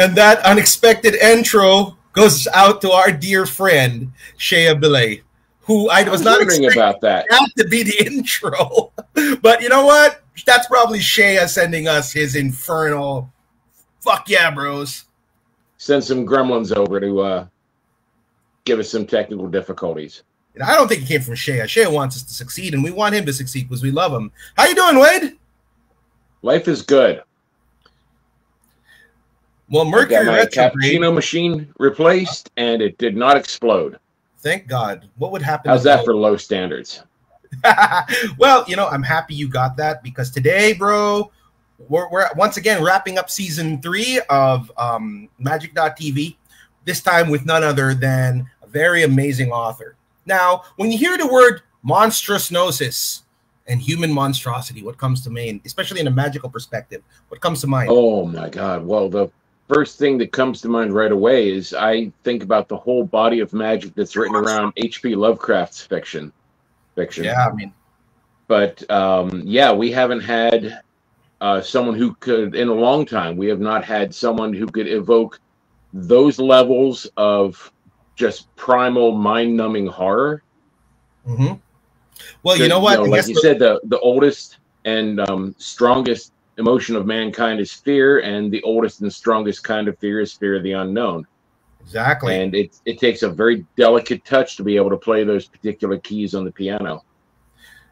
And that unexpected intro goes out to our dear friend Shea Belay, who I was not wondering expecting about that. that to be the intro. but you know what? That's probably Shea sending us his infernal fuck yeah, bros. Send some gremlins over to uh, give us some technical difficulties. And I don't think it came from Shea. Shea wants us to succeed, and we want him to succeed because we love him. How you doing, Wade? Life is good. Well, I Mercury got my cappuccino machine replaced, and it did not explode. Thank God. What would happen? How's that for low standards? well, you know, I'm happy you got that because today, bro, we're, we're once again wrapping up season three of um, Magick.tv, this time with none other than a very amazing author. Now, when you hear the word monstrous gnosis and human monstrosity, what comes to mind, especially in a magical perspective, what comes to mind? Oh my God. Well, the first thing that comes to mind right away is I think about the whole body of magic that's written around H.P. Lovecraft's fiction. Fiction. yeah, I mean, But um, yeah, we haven't had uh, someone who could, in a long time, we have not had someone who could evoke those levels of just primal, mind numbing horror. mhm. well, you know what? I like you the- said, the, the oldest and um, strongest emotion of mankind is fear, and the oldest and strongest kind of fear is fear of the unknown. exactly. And it, it takes a very delicate touch to be able to play those particular keys on the piano.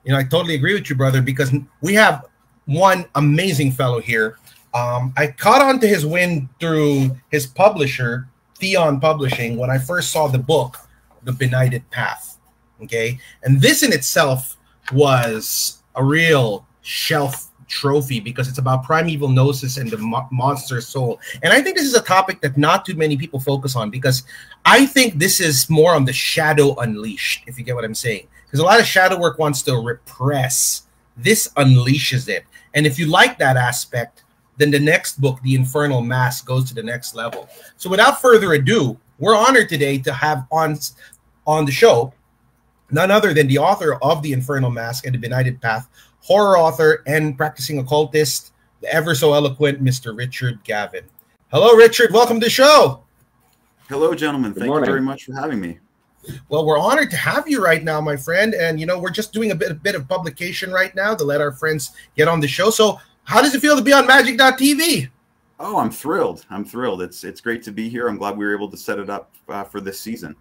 You know, I totally agree with you, brother, because we have one amazing fellow here. Um, I caught on to his win through his publisher, Theion Publishing, when I first saw the book, The Benighted Path. Okay. And this in itself was a real shelf trophy because it's about primeval gnosis and the mo- monster soul. And I think this is a topic that not too many people focus on because I think this is more on the shadow unleashed, if you get what I'm saying. Because a lot of shadow work wants to repress. This unleashes it. And if you like that aspect, then the next book, The Infernal Masque, goes to the next level. So without further ado, we're honored today to have on on the show none other than the author of The Infernal Masque and The Benighted Path, horror author and practicing occultist, the ever so eloquent Mr. Richard Gavin. Hello, Richard. Welcome to the show. Hello, gentlemen. Good Thank morning. you very much for having me. Well, we're honored to have you right now, my friend. And you know, we're just doing a bit, a bit of publication right now to let our friends get on the show. So, how does it feel to be on Magick.tv? Oh, I'm thrilled. I'm thrilled. It's it's great to be here. I'm glad we were able to set it up uh, for this season.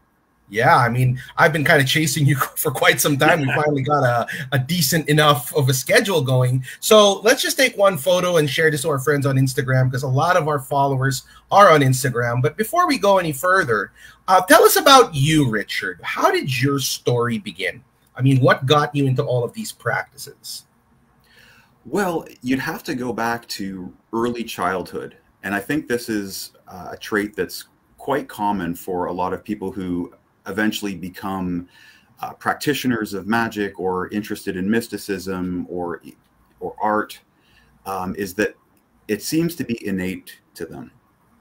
Yeah, I mean, I've been kind of chasing you for quite some time. We finally got a, a decent enough of a schedule going. So let's just take one photo and share this to our friends on Instagram because a lot of our followers are on Instagram. But before we go any further, uh, tell us about you, Richard. How did your story begin? I mean, what got you into all of these practices? Well, you'd have to go back to early childhood, and I think this is uh, a trait that's quite common for a lot of people who eventually become uh, practitioners of magic or interested in mysticism or or art. Um, is that it seems to be innate to them,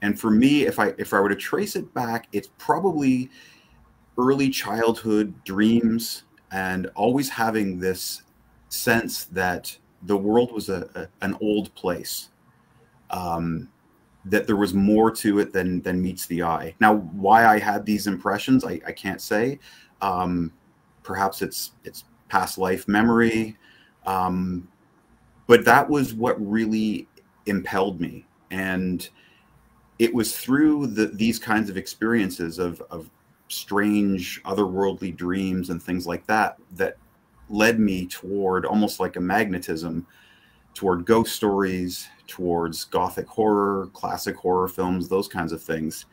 and for me, if I if I were to trace it back, it's probably early childhood dreams and always having this sense that the world was a, a an old place um, that there was more to it than than meets the eye. Now why i had these impressions i, I can't say. Um, perhaps it's it's past life memory. Um, but that was what really impelled me. And it was through the, these kinds of experiences of, of strange otherworldly dreams and things like that that led me toward almost like a magnetism toward ghost stories, towards gothic horror, classic horror films, those kinds of things.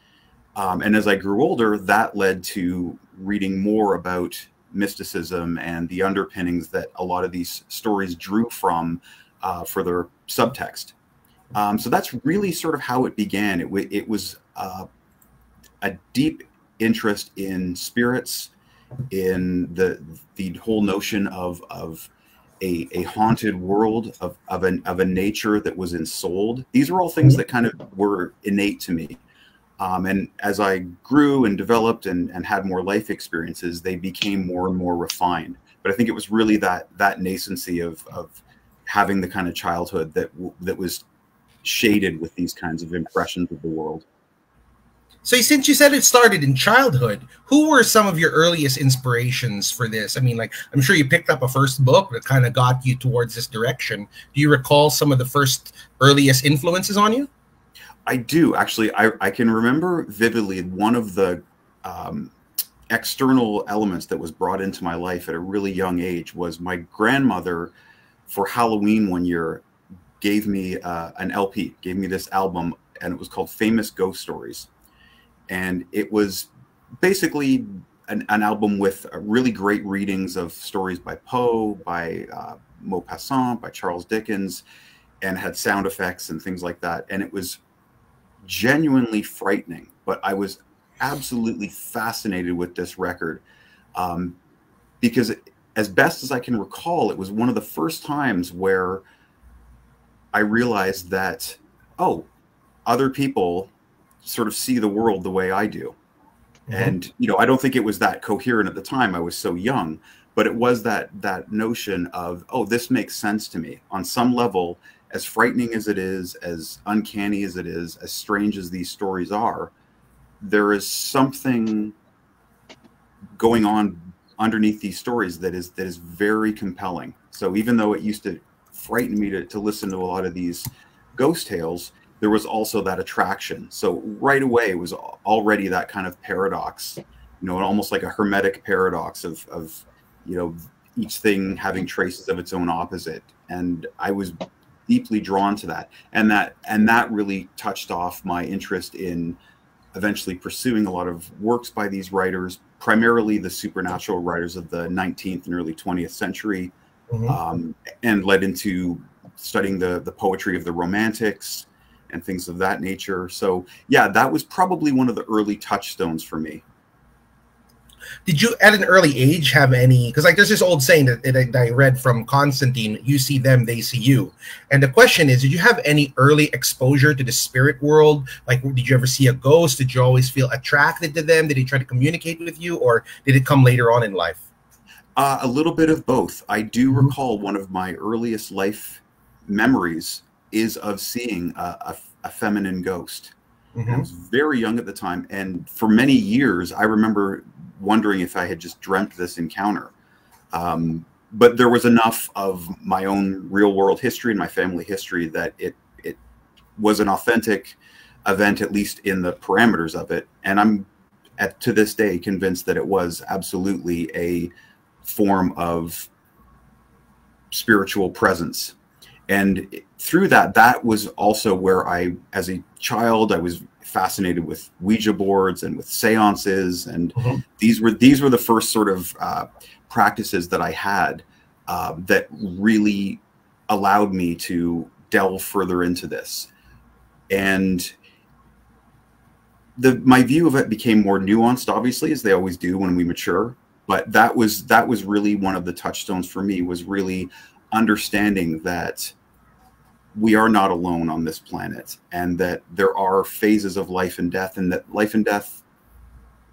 Um, and as I grew older, that led to reading more about mysticism and the underpinnings that a lot of these stories drew from uh, for their subtext. Um, so that's really sort of how it began. It, it was uh, a deep interest in spirits, in the the whole notion of of a, a haunted world of of, an, of a nature that was ensouled. These are all things that kind of were innate to me. Um, and as I grew and developed and, and had more life experiences, they became more and more refined. But I think it was really that that nascency of of having the kind of childhood that that was shaded with these kinds of impressions of the world. So since you said it started in childhood, who were some of your earliest inspirations for this? I mean, like I'm sure you picked up a first book that kind of got you towards this direction. Do you recall some of the first earliest influences on you? I do actually. I, I can remember vividly one of the um, external elements that was brought into my life at a really young age was my grandmother for Halloween one year gave me uh, an LP, gave me this album, and it was called Famous Ghost Stories. And it was basically an, an album with uh, really great readings of stories by Poe, by uh, Maupassant, by Charles Dickens, and had sound effects and things like that. And it was genuinely frightening, but I was absolutely fascinated with this record um, because, it, as best as I can recall, it was one of the first times where I realized that, oh, other people sort of see the world the way I do. Mm-hmm. And, you know, I don't think it was that coherent at the time. I was so young, but it was that that notion of, oh, this makes sense to me. On some level, as frightening as it is, as uncanny as it is, as strange as these stories are, there is something going on underneath these stories that is that is very compelling. So even though it used to frighten me to, to listen to a lot of these ghost tales, there was also that attraction. So right away it was already that kind of paradox, you know, almost like a hermetic paradox of of you know each thing having traces of its own opposite. And I was deeply drawn to that and that and that really touched off my interest in eventually pursuing a lot of works by these writers primarily the supernatural writers of the 19th and early 20th century mm-hmm. um, and led into studying the the poetry of the romantics and things of that nature. So yeah that was probably one of the early touchstones for me. Did you at an early age have any because like there's this old saying that, that, i read from constantine you see them they see you. And the question is did you have any early exposure to the spirit world? Like did you ever see a ghost? Did you always feel attracted to them? Did they try to communicate with you or did it come later on in life? Uh, a little bit of both. I do mm-hmm. recall one of my earliest life memories is of seeing a, a, a feminine ghost Mm-hmm. I was very young at the time, and for many years, I remember wondering if I had just dreamt this encounter. Um, but there was enough of my own real world history and my family history that it it was an authentic event, at least in the parameters of it. And I'm at to this day convinced that it was absolutely a form of spiritual presence. And through that, that was also where I, as a child, I was fascinated with Ouija boards and with seances, and mm-hmm. these were these were the first sort of uh, practices that I had uh, that really allowed me to delve further into this, and the my view of it became more nuanced, obviously, as they always do when we mature. But that was that was really one of the touchstones for me was really understanding that we are not alone on this planet and that there are phases of life and death and that life and death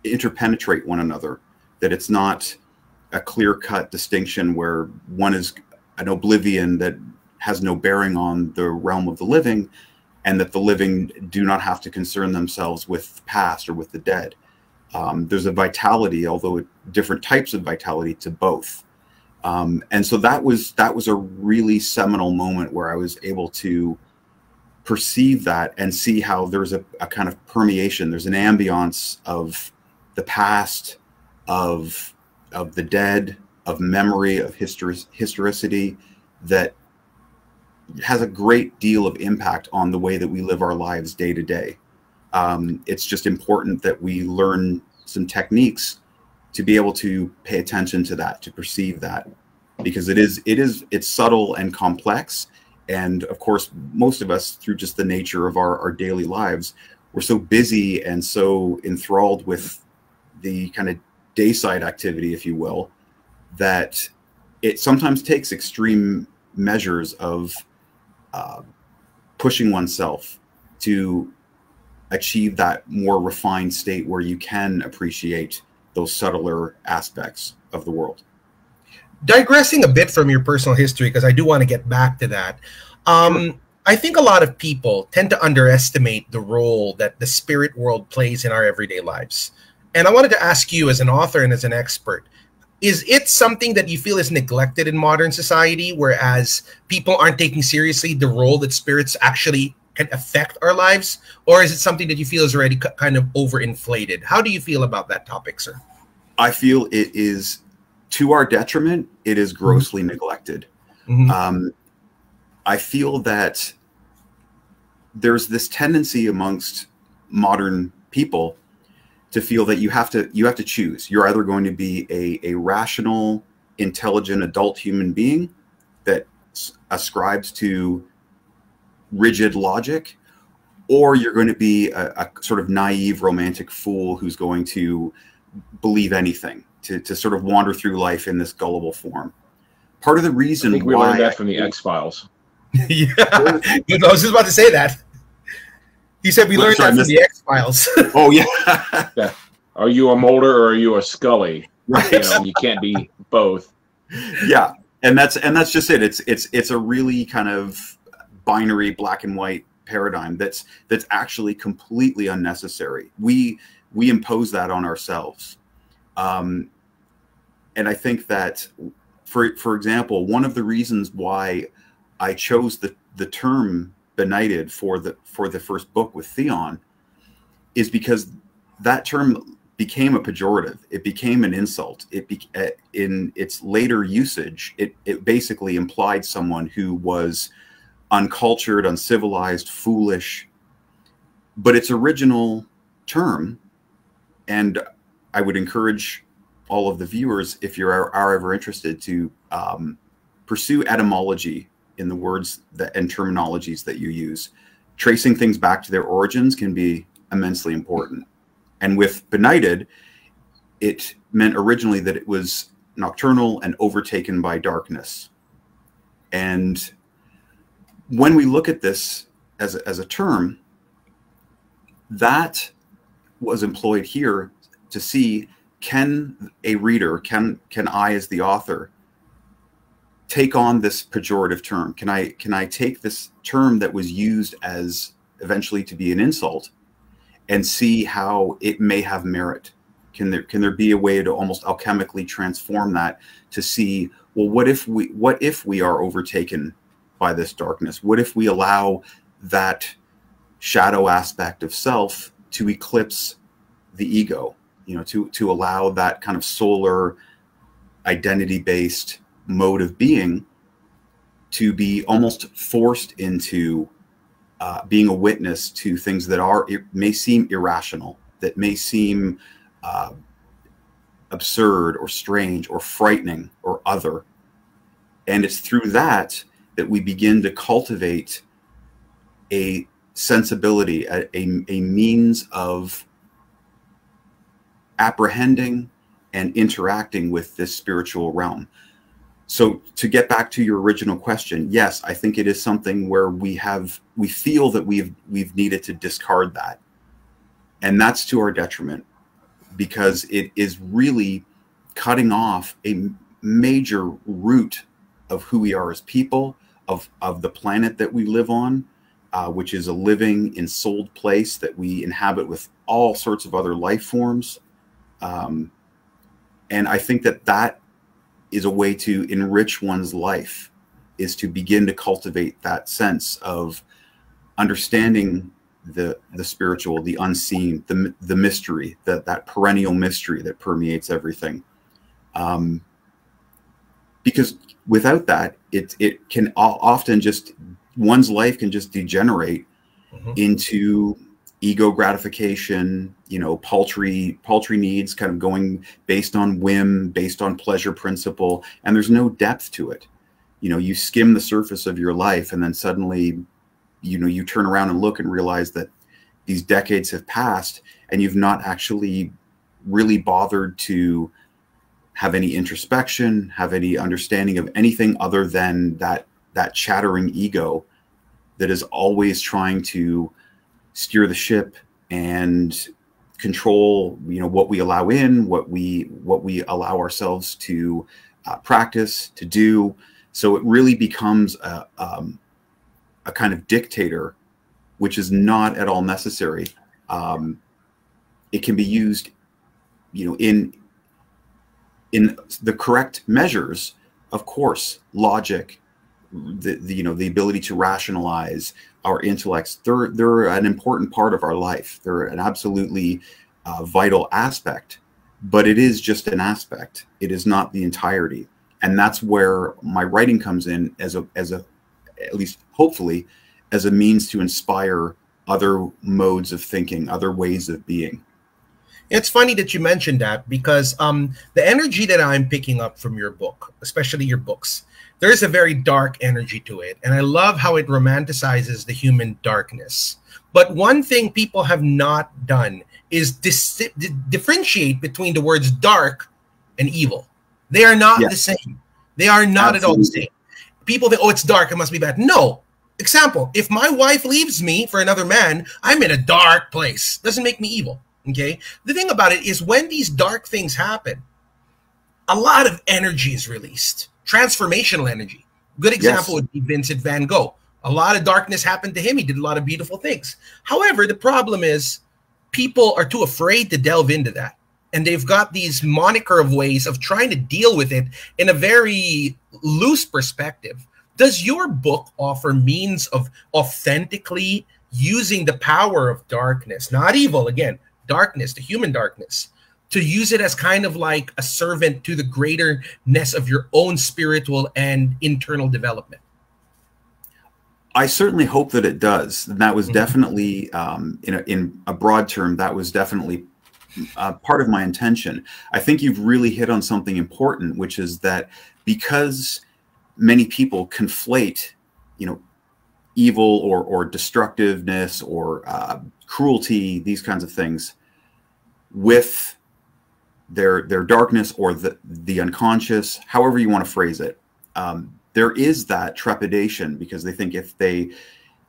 interpenetrate one another that it's not a clear cut distinction where one is an oblivion that has no bearing on the realm of the living and that the living do not have to concern themselves with the past or with the dead. Um, there's a vitality although different types of vitality to both um, and so that was that was a really seminal moment where I was able to perceive that and see how there's a, a kind of permeation. There's an ambiance of the past, of of the dead, of memory, of histori- historicity that has a great deal of impact on the way that we live our lives day to day. Um, it's just important that we learn some techniques to be able to pay attention to that, to perceive that, because it is it is it's subtle and complex. And of course, most of us, through just the nature of our, our daily lives, we're so busy and so enthralled with the kind of dayside activity, if you will, that it sometimes takes extreme measures of uh, pushing oneself to achieve that more refined state where you can appreciate those subtler aspects of the world. Digressing a bit from your personal history, because I do want to get back to that. Um, sure. I think a lot of people tend to underestimate the role that the spirit world plays in our everyday lives. And I wanted to ask you, as an author and as an expert, is it something that you feel is neglected in modern society, whereas people aren't taking seriously the role that spirits actually can affect our lives? Or is it something that you feel is already kind of overinflated? How do you feel about that topic, sir? I feel it is to our detriment, it is mm-hmm. grossly mm-hmm. neglected. Mm-hmm. Um, I feel that there's this tendency amongst modern people to feel that you have to you have to choose. You're either going to be a, a rational, intelligent adult human being that ascribes to rigid logic, or you're going to be a, a sort of naive romantic fool who's going to believe anything, to, to sort of wander through life in this gullible form. Part of the reason I think we learned that from the X Files. yeah, I was just about to say that. He said we learned that from the X Files. oh yeah. yeah. Are you a Mulder or are you a Scully? Right. You, know, you can't be both. Yeah, and that's and that's just it. It's it's it's a really kind of binary black and white paradigm that's that's actually completely unnecessary. We we impose that on ourselves, um, and I think that, for for example, one of the reasons why I chose the the term benighted for the for the first book with Theion is because that term became a pejorative. It became an insult. It be, uh, in its later usage, it it basically implied someone who was uncultured, uncivilized, foolish. But its original term, and I would encourage all of the viewers, if you are, are ever interested, to um, pursue etymology in the words that and terminologies that you use. Tracing things back to their origins can be immensely important. And with benighted, it meant originally that it was nocturnal and overtaken by darkness. And when we look at this as a, as a term, that was employed here to see can a reader, can can I as the author take on this pejorative term? Can I can I take this term that was used as eventually to be an insult and see how it may have merit? Can there can there be a way to almost alchemically transform that to see well what if we what if we are overtaken by this darkness? What if we allow that shadow aspect of self to eclipse the ego? You know, to to allow that kind of solar identity based mode of being to be almost forced into uh, being a witness to things that are it may seem irrational, that may seem uh, absurd or strange or frightening or other, and it's through that that we begin to cultivate a sensibility, a, a, a means of apprehending and interacting with this spiritual realm. So to get back to your original question, yes, I think it is something where we have we feel that we've we've needed to discard that. And that's to our detriment because it is really cutting off a major root of who we are as people, of of the planet that we live on, uh, which is a living, ensouled place that we inhabit with all sorts of other life forms. Um, and I think that that is a way to enrich one's life is to begin to cultivate that sense of understanding the the spiritual the unseen the the mystery that that perennial mystery that permeates everything um because without that it it can often just one's life can just degenerate mm-hmm. into ego gratification, you know, paltry paltry needs kind of going based on whim, based on pleasure principle, and there's no depth to it. You know, you skim the surface of your life and then suddenly, you know, you turn around and look and realize that these decades have passed and you've not actually really bothered to have any introspection, have any understanding of anything other than that that chattering ego that is always trying to steer the ship and control you know what we allow in what we what we allow ourselves to uh, practice to do. So it really becomes a, um, a kind of dictator which is not at all necessary. Um, it can be used you know in in the correct measures of course logic the, the, you know the ability to rationalize our intellects they're they're an important part of our life. They're an absolutely uh, vital aspect but it is just an aspect. It is not the entirety. And that's where my writing comes in as a as a at least hopefully as a means to inspire other modes of thinking other ways of being it's funny that you mentioned that because um, the energy that I'm picking up from your book, especially your books, there's a very dark energy to it. And I love how it romanticizes the human darkness. But one thing people have not done is dis- differentiate between the words dark and evil. They are not the same. They are not Absolutely. at all the same. People think, oh, it's dark, it must be bad. No. Example, if my wife leaves me for another man, I'm in a dark place. Doesn't make me evil. Okay. The thing about it is when these dark things happen, a lot of energy is released, transformational energy. Good example yes. would be Vincent van Gogh. A lot of darkness happened to him. He did a lot of beautiful things. However, the problem is people are too afraid to delve into that. And they've got these moniker of ways of trying to deal with it in a very loose perspective. Does your book offer means of authentically using the power of darkness, not evil, again, darkness, the human darkness, to use it as kind of like a servant to the greaterness of your own spiritual and internal development? I certainly hope that it does. And that was mm-hmm. definitely, um, in, a, in a broad term, that was definitely uh, part of my intention. I think you've really hit on something important, which is that because many people conflate, you know, evil or or destructiveness or uh, cruelty, these kinds of things, with their their darkness or the the unconscious, however you want to phrase it. Um, there is that trepidation because they think if they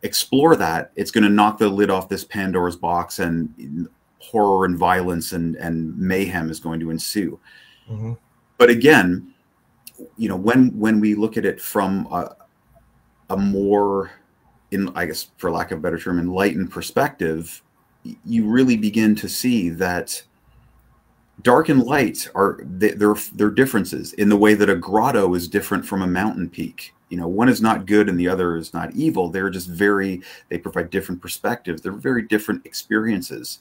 explore that, it's going to knock the lid off this Pandora's box and horror and violence and and mayhem is going to ensue. Mm-hmm. But again, you know, when when we look at it from a, a more in I guess for lack of a better term, enlightened perspective, you really begin to see that dark and light are they're they're differences in the way that a grotto is different from a mountain peak. You know one is not good and the other is not evil. They're just very they provide different perspectives. They're very different experiences.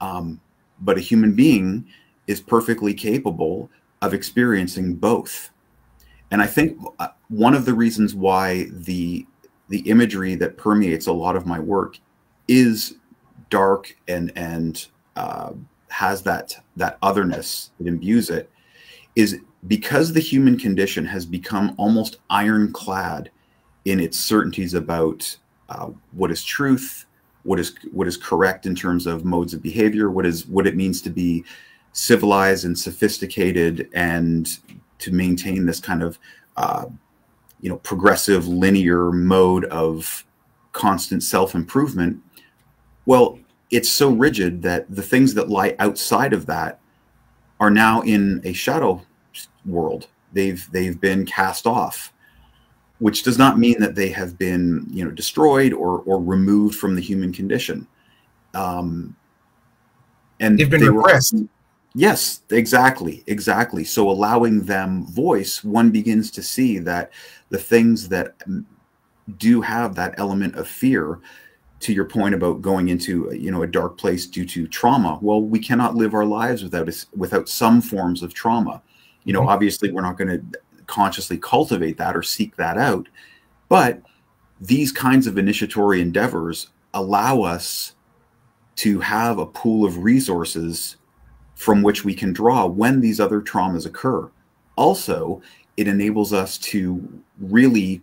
Um, but a human being is perfectly capable of experiencing both. And i think uh, one of the reasons why the the imagery that permeates a lot of my work is dark and and uh, has that that otherness that imbues it is because the human condition has become almost ironclad in its certainties about uh, what is truth, what is what is correct in terms of modes of behavior, what is what it means to be civilized and sophisticated, and to maintain this kind of uh, you know progressive linear mode of constant self improvement well it's so rigid that the things that lie outside of that are now in a shadow world. They've they've been cast off which does not mean that they have been you know destroyed or or removed from the human condition. Um and they've been they repressed. Were, yes exactly exactly. So allowing them voice one begins to see that the things that do have that element of fear to your point about going into you know a dark place due to trauma well we cannot live our lives without a, without some forms of trauma. You know mm-hmm. obviously we're not going to consciously cultivate that or seek that out but these kinds of initiatory endeavors allow us to have a pool of resources from which we can draw when these other traumas occur. Also it enables us to really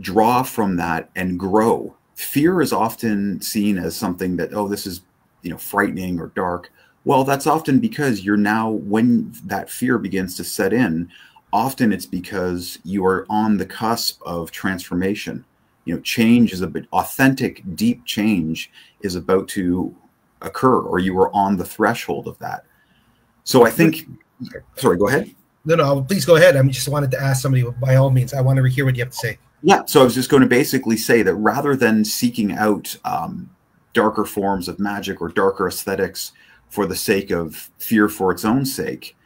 draw from that and grow fear is often seen as something that oh this is you know frightening or dark well that's often because you're now when that fear begins to set in often it's because you are on the cusp of transformation you know change is a bit authentic deep change is about to occur or you are on the threshold of that. So I think, sorry, go ahead. No, no, please go ahead. I just wanted to ask somebody, by all means, I want to hear what you have to say. Yeah, so I was just going to basically say that rather than seeking out um, darker forms of magic or darker aesthetics for the sake of fear for its own sake,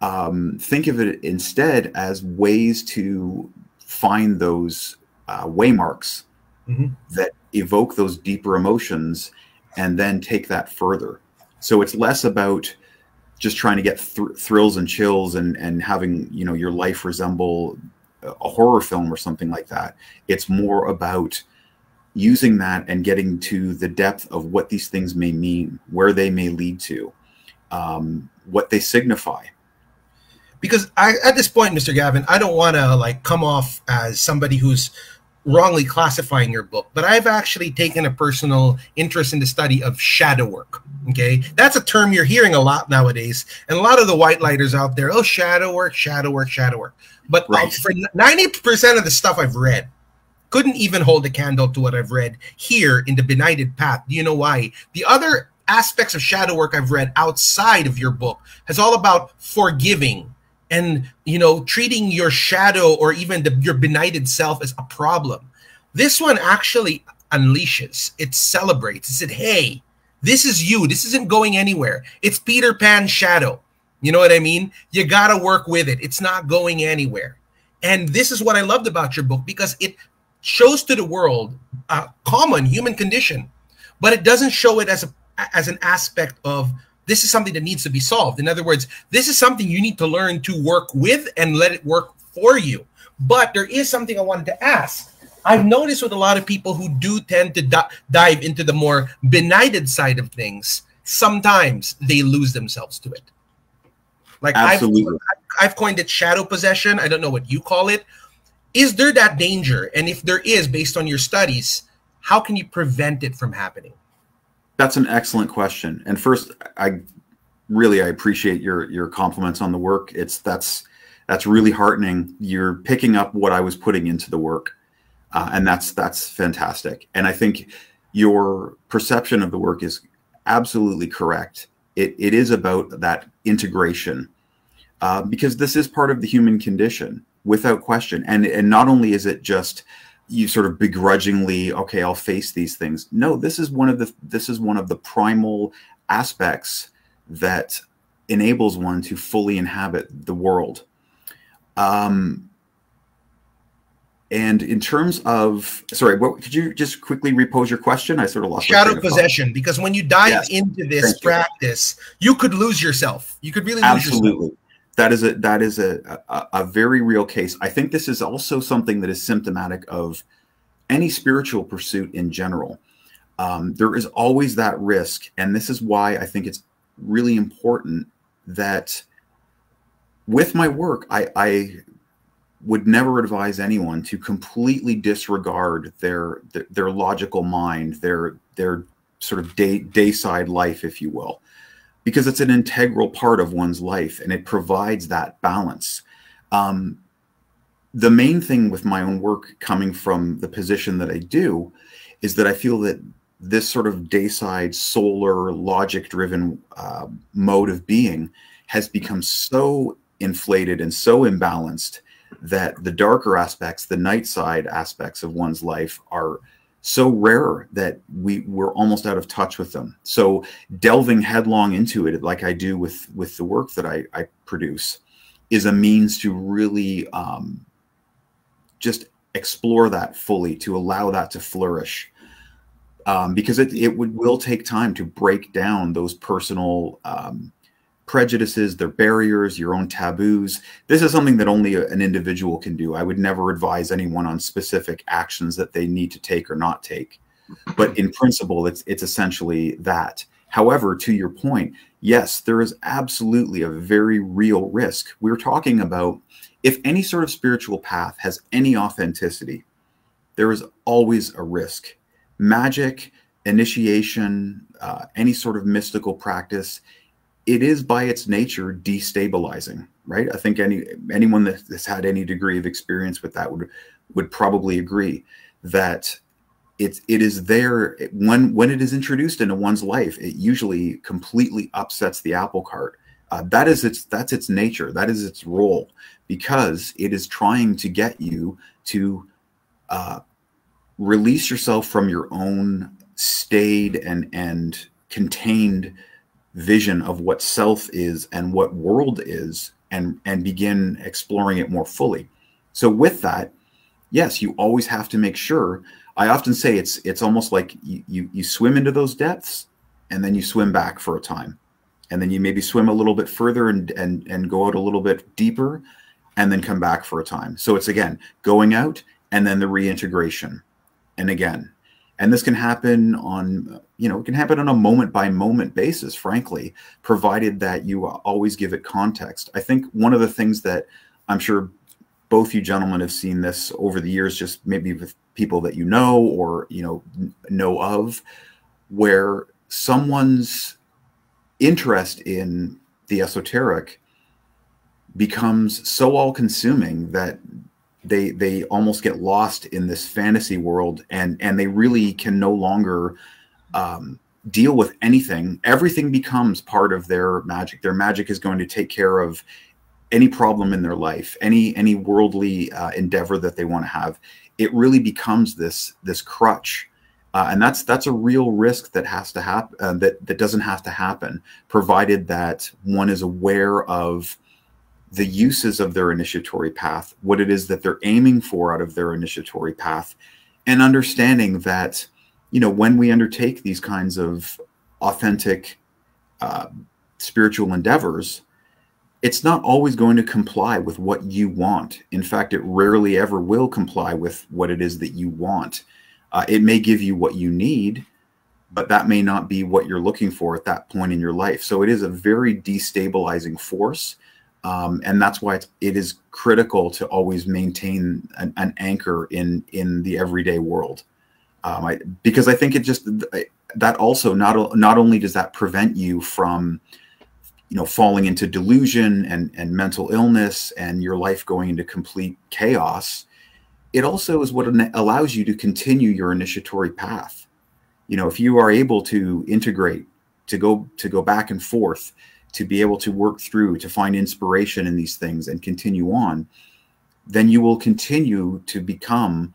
um, think of it instead as ways to find those uh, waymarks mm-hmm. that evoke those deeper emotions and then take that further. So it's less about just trying to get th- thrills and chills and and having you know your life resemble a horror film or something like that. It's more about using that and getting to the depth of what these things may mean, where they may lead to, um, what they signify. Because I, at this point, Mr. Gavin, I don't want to like come off as somebody who's wrongly classifying your book, but I've actually taken a personal interest in the study of shadow work. Okay, that's a term you're hearing a lot nowadays, and a lot of the white lighters out there, oh, shadow work, shadow work, shadow work. But um, right. for ninety percent of the stuff I've read, couldn't even hold a candle to what I've read here in the Benighted Path. Do you know why? The other aspects of shadow work I've read outside of your book has all about forgiving and you know treating your shadow or even the, your benighted self as a problem. This one actually unleashes it celebrates it said hey this is you. This isn't going anywhere. It's peter pan's shadow. You know what i mean? You gotta work with it. It's not going anywhere. And this is what i loved about your book because it shows to the world a common human condition but it doesn't show it as a as an aspect of this is something that needs to be solved. In other words, this is something you need to learn to work with and let it work for you. But there is something I wanted to ask. I've noticed with a lot of people who do tend to di- dive into the more benighted side of things, sometimes they lose themselves to it. Like Absolutely. I've, I've coined it shadow possession. I don't know what you call it. Is there that danger? And if there is, based on your studies, how can you prevent it from happening? That's an excellent question. And first, I really I appreciate your your compliments on the work. It's that's that's really heartening. You're picking up what I was putting into the work, uh, and that's that's fantastic. And I think your perception of the work is absolutely correct. It it is about that integration, uh, because this is part of the human condition, without question. And and not only is it just you sort of begrudgingly okay i'll face these things no this is one of the this is one of the primal aspects that enables one to fully inhabit the world um and in terms of sorry what could you just quickly repose your question i sort of lost shadow possession because when you dive yes. into this Thank practice you. you. could lose yourself you could really absolutely that is a that is a, a, a very real case. I think this is also something that is symptomatic of any spiritual pursuit in general. Um, there is always that risk, and this is why I think it's really important that with my work, I, I would never advise anyone to completely disregard their, their their, logical mind, their their sort of day day side life, if you will because it's an integral part of one's life and it provides that balance. Um, the main thing with my own work coming from the position that I do is that I feel that this sort of dayside solar logic driven uh, mode of being has become so inflated and so imbalanced that the darker aspects, the night side aspects of one's life are so rare that we we're almost out of touch with them. So delving headlong into it, like I do with with the work that I, I produce, is a means to really um, just explore that fully, to allow that to flourish. Um, because it, it would will take time to break down those personal um, prejudices, their barriers, your own taboos. This is something that only an individual can do. I would never advise anyone on specific actions that they need to take or not take. But in principle, it's it's essentially that. However, to your point, yes, there is absolutely a very real risk. We're talking about if any sort of spiritual path has any authenticity, there is always a risk. Magic, initiation, uh, any sort of mystical practice it is by its nature destabilizing, right? I think any anyone that has had any degree of experience with that would would probably agree that it's it is there when when it is introduced into one's life it usually completely upsets the apple cart uh, that is its that's its nature that is its role because it is trying to get you to uh, release yourself from your own stayed and and contained vision of what self is and what world is and and begin exploring it more fully so with that yes you always have to make sure I often say it's it's almost like you, you, you swim into those depths and then you swim back for a time. And then you maybe swim a little bit further and and and go out a little bit deeper and then come back for a time. So it's again going out and then the reintegration. And again. And this can happen on, you know, it can happen on a moment by moment basis, frankly, provided that you uh, always give it context. I think one of the things that I'm sure both you gentlemen have seen this over the years, just maybe with people that you know or you know know of, where someone's interest in the esoteric becomes so all-consuming that they they almost get lost in this fantasy world and and they really can no longer um, deal with anything. Everything becomes part of their magic. Their magic is going to take care of any problem in their life, any any worldly uh, endeavor that they want to have, it really becomes this this crutch, uh, and that's that's a real risk that has to happen. Uh, that that doesn't have to happen, provided that one is aware of the uses of their initiatory path, what it is that they're aiming for out of their initiatory path, and understanding that you know when we undertake these kinds of authentic uh, spiritual endeavors it's not always going to comply with what you want. In fact, it rarely ever will comply with what it is that you want. Uh, it may give you what you need, but that may not be what you're looking for at that point in your life. So it is a very destabilizing force. Um, and that's why it's, it is critical to always maintain an, an anchor in in the everyday world. Um, I, because I think it just that also not not only does that prevent you from you know falling into delusion and and mental illness and your life going into complete chaos it also is what allows you to continue your initiatory path you know if you are able to integrate to go to go back and forth to be able to work through to find inspiration in these things and continue on then you will continue to become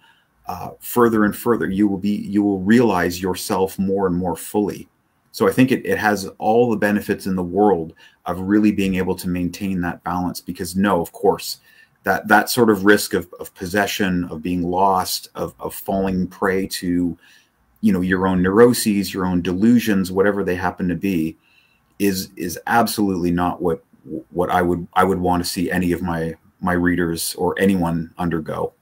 uh, further and further. You will be you will realize yourself more and more fully. So I think it, it has all the benefits in the world of really being able to maintain that balance because no, of course, that that sort of risk of, of possession, of being lost, of, of falling prey to, you know, your own neuroses, your own delusions, whatever they happen to be, is is absolutely not what what I would I would want to see any of my my readers or anyone undergo.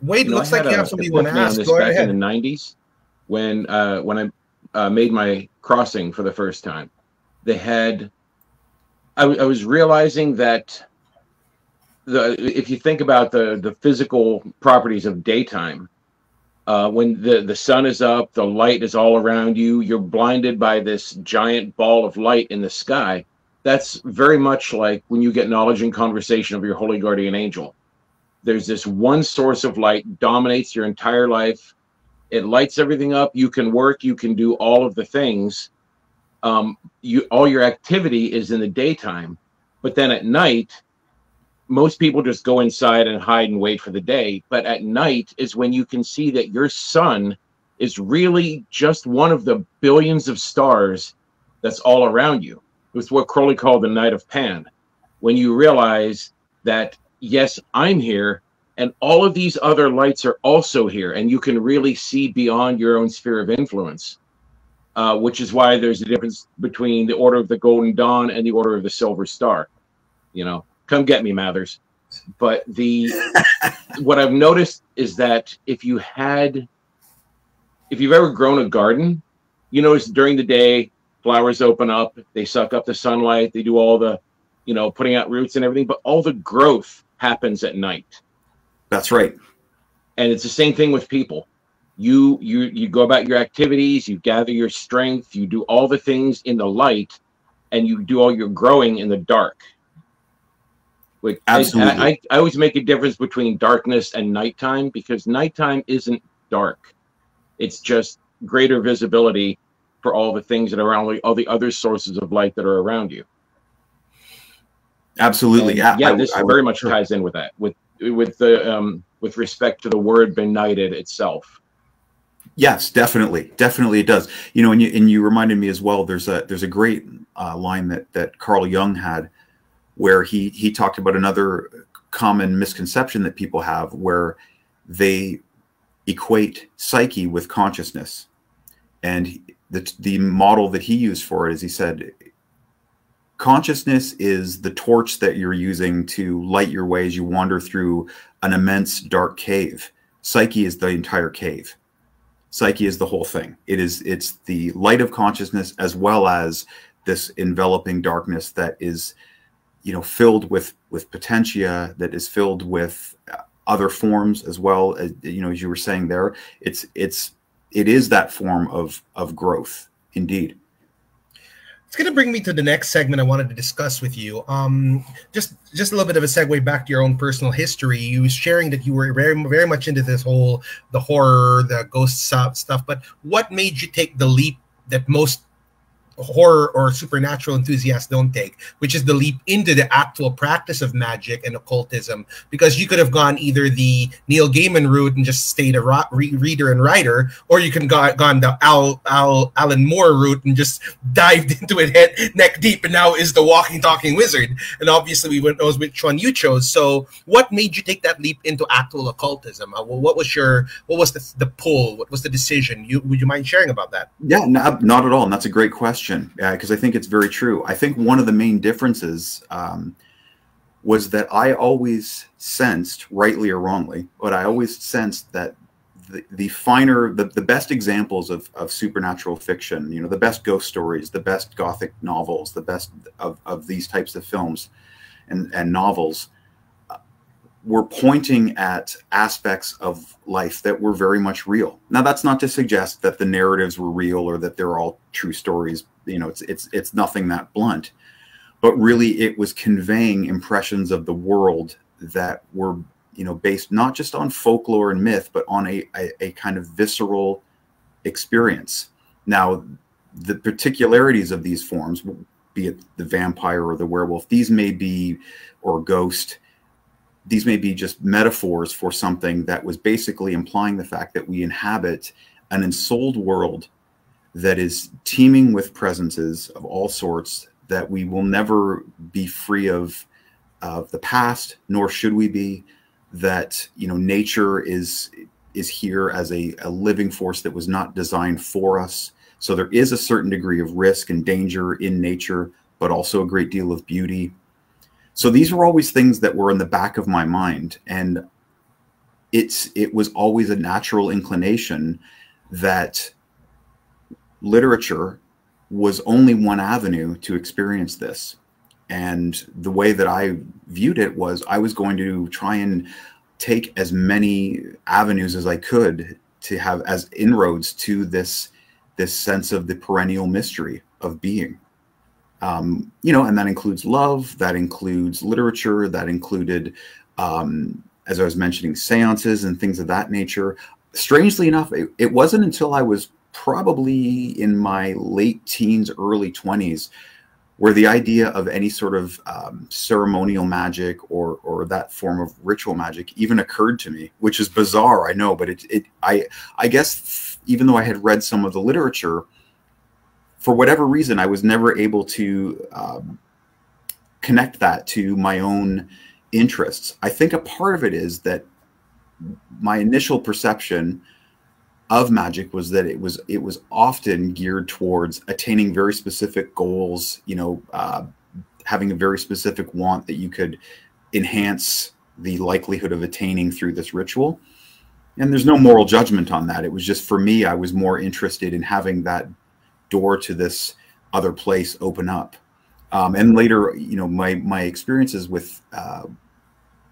Wade, you know, looks like you have something you want to ask. Go back ahead. in the '90s, when uh, when I uh, made my crossing for the first time, they had. I, I was realizing that the if you think about the the physical properties of daytime, uh, when the the sun is up, the light is all around you. You're blinded by this giant ball of light in the sky. That's very much like when you get knowledge and conversation of your holy guardian angel. There's this one source of light dominates your entire life it lights everything up. You can work. You can do all of the things. Um, you all your activity is in the daytime, but then at night, most people just go inside and hide and wait for the day. But at night is when you can see that your sun is really just one of the billions of stars that's all around you. It's what Crowley called the night of Pan. When you realize that, yes, I'm here, and all of these other lights are also here and you can really see beyond your own sphere of influence uh, which is why there's a difference between the order of the golden dawn and the order of the silver star you know come get me mathers but the what i've noticed is that if you had if you've ever grown a garden you notice during the day flowers open up they suck up the sunlight they do all the you know putting out roots and everything but all the growth happens at night that's right. And it's the same thing with people. You you you go about your activities, you gather your strength, you do all the things in the light, and you do all your growing in the dark. Which Absolutely. I, I, I always make a difference between darkness and nighttime because nighttime isn't dark. It's just greater visibility for all the things that are around, all the other sources of light that are around you. Absolutely, And, yeah. yeah. I- this I- very much ties in with that, with with the um, with respect to the word benighted itself. Yes, definitely, definitely it does. You know, and you and you reminded me as well. There's a there's a great uh, line that that Carl Jung had, where he he talked about another common misconception that people have, where they equate psyche with consciousness, and the the model that he used for it is he said, consciousness is the torch that you're using to light your way as you wander through an immense dark cave. Psyche is the entire cave. Psyche is the whole thing. It is it's the light of consciousness as well as this enveloping darkness that is you know filled with with potentia that is filled with uh, other forms as well as you know as you were saying there it's it's it is that form of of growth indeed It's going to bring me to the next segment I wanted to discuss with you. Um, just just a little bit of a segue back to your own personal history. You was sharing that you were very very much into this whole the horror, the ghost stuff, stuff. But what made you take the leap that most horror or supernatural enthusiasts don't take, which is the leap into the actual practice of magic and occultism? Because you could have gone either the Neil Gaiman route and just stayed a re- reader and writer, or you can go gone the Al, Al Alan Moore route and just dived into it head neck deep, and now is the walking talking wizard. And obviously, we went knows which one you chose. So, what made you take that leap into actual occultism? Uh, what was your what was the the pull? What was the decision? You would you mind sharing about that? Yeah, no, not at all. And that's a great question because I think it's very true. I think one of the main differences um, was that I always sensed, rightly or wrongly, but I always sensed that the, the finer, the, the best examples of, of supernatural fiction, you know, the best ghost stories, the best gothic novels, the best of, of these types of films and, and novels were pointing at aspects of life that were very much real. Now that's not to suggest that the narratives were real or that they're all true stories. You know, it's it's it's nothing that blunt. But really it was conveying impressions of the world that were, you know, based not just on folklore and myth, but on a, a, a kind of visceral experience. Now, the particularities of these forms, be it the vampire or the werewolf, these may be or ghost these may be just metaphors for something that was basically implying the fact that we inhabit an ensouled world that is teeming with presences of all sorts that we will never be free of of the past nor should we be that you know nature is is here as a, a living force that was not designed for us. So there is a certain degree of risk and danger in nature but also a great deal of beauty so these were always things that were in the back of my mind and it's it was always a natural inclination that literature was only one avenue to experience this. And the way that i viewed it was i was going to try and take as many avenues as i could to have as inroads to this this sense of the perennial mystery of being um, you know, and that includes love, that includes literature, that included, um, as I was mentioning, seances and things of that nature. Strangely enough, it, it wasn't until I was probably in my late teens, early 20s, where the idea of any sort of um, ceremonial magic or or that form of ritual magic even occurred to me, which is bizarre, I know, but it it I I guess even though I had read some of the literature, for whatever reason, I was never able to um, connect that to my own interests. I think a part of it is that my initial perception of magic was that it was it was often geared towards attaining very specific goals. You know, uh, having a very specific want that you could enhance the likelihood of attaining through this ritual. And there's no moral judgment on that. It was just for me, I was more interested in having that door to this other place open up. Um, and later, you know, my my experiences with uh,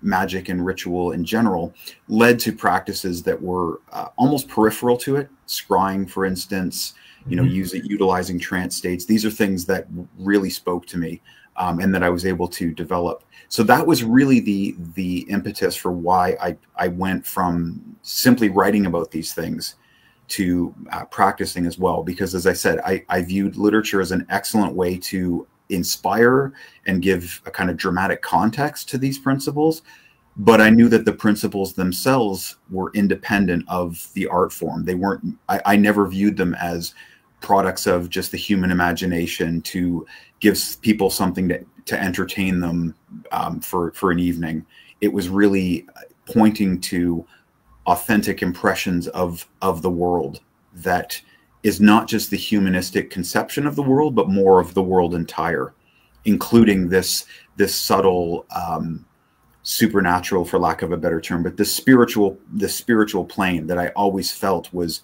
magic and ritual in general led to practices that were uh, almost peripheral to it. Scrying, for instance, you know, Mhm. using utilizing trance states. These are things that really spoke to me, um, and that I was able to develop. So that was really the the impetus for why I I went from simply writing about these things to uh, practicing as well. Because as I said, I, I viewed literature as an excellent way to inspire and give a kind of dramatic context to these principles. But I knew that the principles themselves were independent of the art form. They weren't, I, I never viewed them as products of just the human imagination to give people something to, to entertain them um, for, for an evening. It was really pointing to authentic impressions of, of the world that is not just the humanistic conception of the world, but more of the world entire, including this this subtle um, supernatural, for lack of a better term, but the spiritual the spiritual plane that I always felt was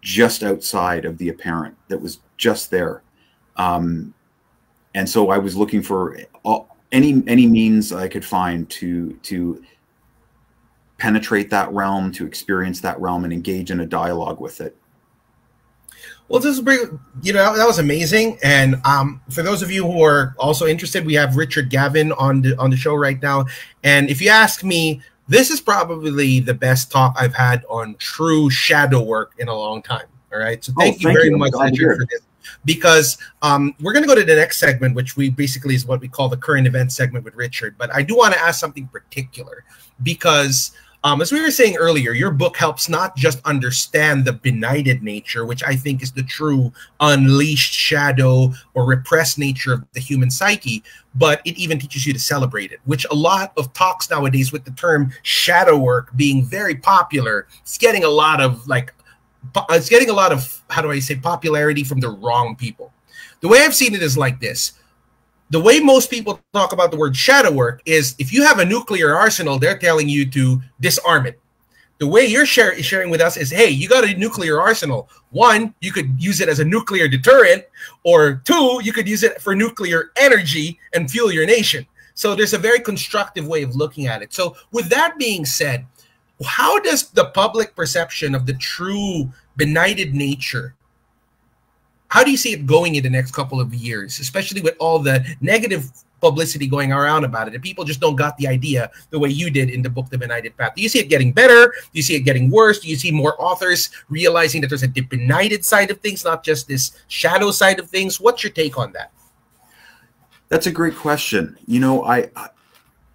just outside of the apparent, that was just there, um, and so I was looking for all, any any means I could find to to penetrate that realm, to experience that realm, and engage in a dialogue with it. Well, this is pretty, you know that was amazing. And um, for those of you who are also interested, we have Richard Gavin on the on the show right now. And if you ask me, this is probably the best talk I've had on true shadow work in a long time. All right, so thank, oh, you very you. much, Richard, for this. Because um, we're going to go to the next segment, which we basically is what we call the current event segment with Richard. But I do want to ask something particular because um, as we were saying earlier, your book helps not just understand the benighted nature, which I think is the true unleashed shadow or repressed nature of the human psyche, but it even teaches you to celebrate it, which a lot of talks nowadays with the term shadow work being very popular, it's getting a lot of like, it's getting a lot of, how do I say, popularity from the wrong people. The way I've seen it is like this the way most people talk about the word shadow work is if you have a nuclear arsenal, they're telling you to disarm it. The way you're share, sharing with us is, hey, you got a nuclear arsenal. One, you could use it as a nuclear deterrent, or two, you could use it for nuclear energy and fuel your nation. So there's a very constructive way of looking at it. So with that being said, how does the public perception of the true benighted nature how do you see it going in the next couple of years, especially with all the negative publicity going around about it, and people just don't got the idea the way you did in the book The Benighted Path? Do you see it getting better? Do you see it getting worse? Do you see more authors realizing that there's a benighted side of things, not just this shadow side of things? What's your take on that? That's a great question. You know, I, I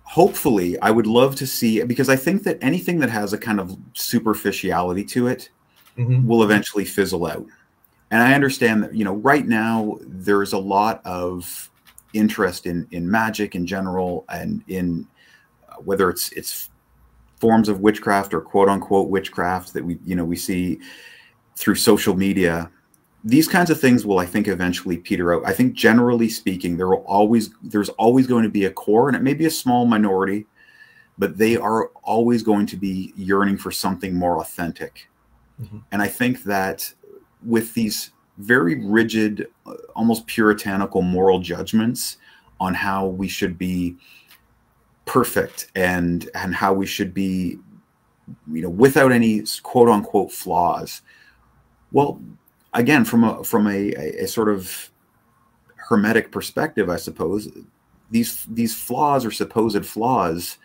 hopefully I would love to see because I think that anything that has a kind of superficiality to it mm-hmm. will eventually fizzle out and I understand that you know right now there's a lot of interest in in magic in general and in uh, whether it's it's forms of witchcraft or quote unquote witchcraft that we you know we see through social media these kinds of things will i think eventually peter out i think generally speaking there will always there's always going to be a core and it may be a small minority but they are always going to be yearning for something more authentic mm-hmm. and i think that with these very rigid, uh, almost puritanical moral judgments on how we should be perfect and and how we should be you know without any quote unquote flaws. Well again from a from a, a, sort of hermetic perspective i suppose these these flaws or supposed flaws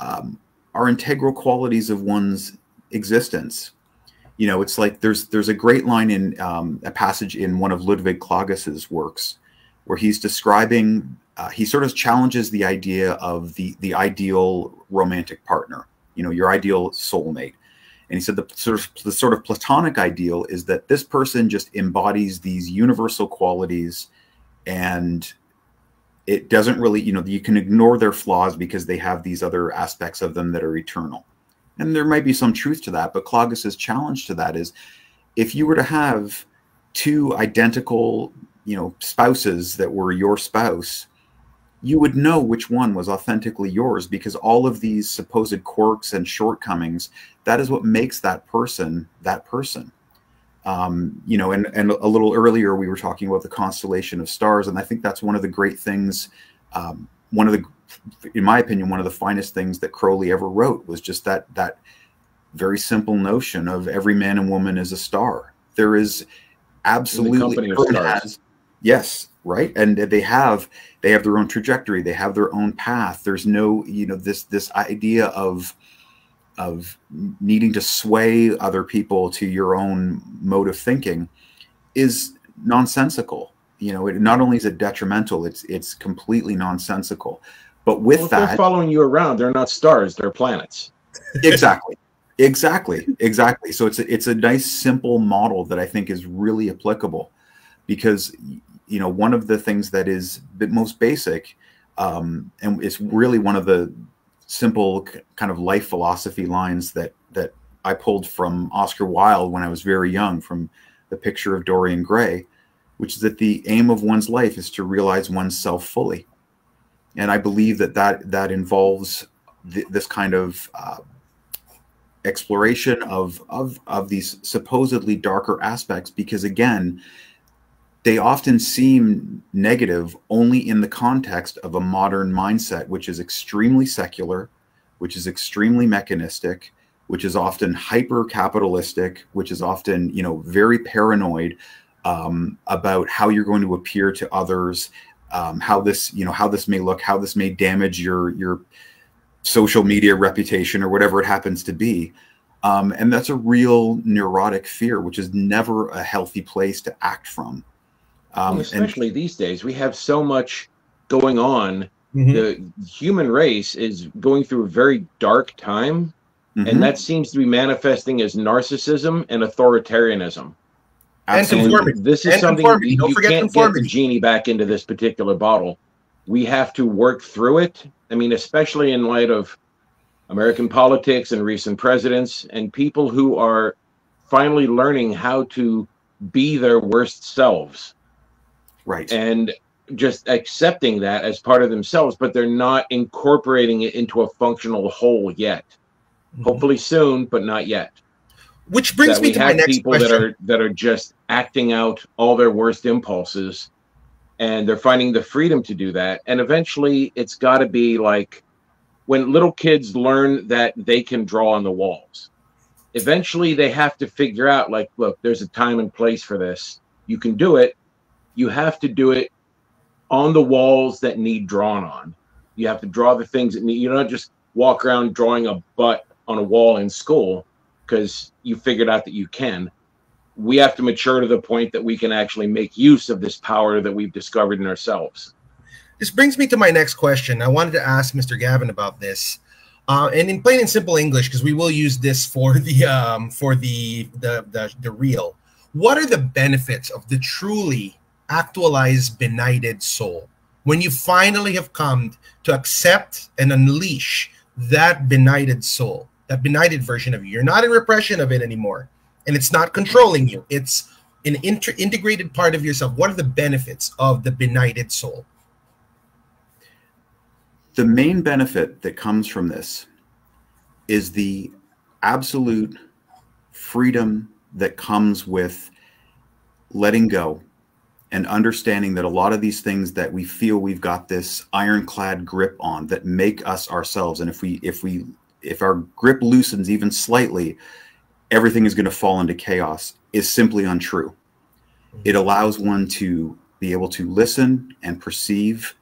um, are integral qualities of one's existence you know it's like there's there's a great line in um, a passage in one of ludwig klages's works where he's describing uh, he sort of challenges the idea of the the ideal romantic partner you know your ideal soulmate. And he said the sort of the sort of platonic ideal is that this person just embodies these universal qualities and it doesn't really you know you can ignore their flaws because they have these other aspects of them that are eternal and there might be some truth to that, but Klages's challenge to that is if you were to have two identical, you know, spouses that were your spouse, you would know which one was authentically yours because all of these supposed quirks and shortcomings, that is what makes that person that person. Um, you know, and, and a little earlier we were talking about the constellation of stars, and I think that's one of the great things, um, one of the in my opinion, one of the finest things that Crowley ever wrote was just that that very simple notion of every man and woman is a star. There is absolutely has, yes, right, and they have they have their own trajectory, they have their own path. There's no you know this this idea of of needing to sway other people to your own mode of thinking is nonsensical. You know, it not only is it detrimental, it's it's completely nonsensical. But with well, that, they're following you around. They're not stars; they're planets. exactly, exactly, exactly. So it's a, it's a nice simple model that I think is really applicable, because you know one of the things that is the most basic, um, and it's really one of the simple kind of life philosophy lines that that I pulled from Oscar Wilde when I was very young from the picture of Dorian Gray, which is that the aim of one's life is to realize oneself fully. And I believe that that, that involves th this kind of uh, exploration of, of, of these supposedly darker aspects, because again, they often seem negative only in the context of a modern mindset, which is extremely secular, which is extremely mechanistic, which is often hyper capitalistic, which is often, you know, very paranoid um, about how you're going to appear to others, um, how this, you know, how this may look, how this may damage your your social media reputation or whatever it happens to be. Um, and that's a real neurotic fear, which is never a healthy place to act from. Um, well, especially and, these days, we have so much going on. Mm-hmm. The human race is going through a very dark time Mm-hmm. And that seems to be manifesting as narcissism and authoritarianism. And conformity. This is and something you, Don't you forget can't conformity. get the genie back into this particular bottle. We have to work through it. I mean, especially in light of American politics and recent presidents and people who are finally learning how to be their worst selves. Right. And just accepting that as part of themselves, but they're not incorporating it into a functional whole yet. Mm-hmm. Hopefully soon, but not yet. Which brings me to my next people question. that are that are just acting out all their worst impulses, and they're finding the freedom to do that. And eventually, it's got to be like when little kids learn that they can draw on the walls. Eventually, they have to figure out like, look, there's a time and place for this. You can do it. You have to do it on the walls that need drawn on. You have to draw the things that need. You don't just walk around drawing a butt on a wall in school because you figured out that you can. We have to mature to the point that we can actually make use of this power that we've discovered in ourselves. This brings me to my next question. I wanted to ask Mr. Gavin about this. Uh, and in plain and simple English, because we will use this for the um, for the, the the the real. What are the benefits of the truly actualized benighted soul when you finally have come to accept and unleash that benighted soul? that benighted version of you. You're not in repression of it anymore, and it's not controlling you. It's an inter- integrated part of yourself. What are the benefits of the benighted soul? The main benefit that comes from this is the absolute freedom that comes with letting go and understanding that a lot of these things that we feel we've got this ironclad grip on that make us ourselves and if we if we if our grip loosens even slightly, everything is going to fall into chaos is simply untrue. It allows one to be able to listen and perceive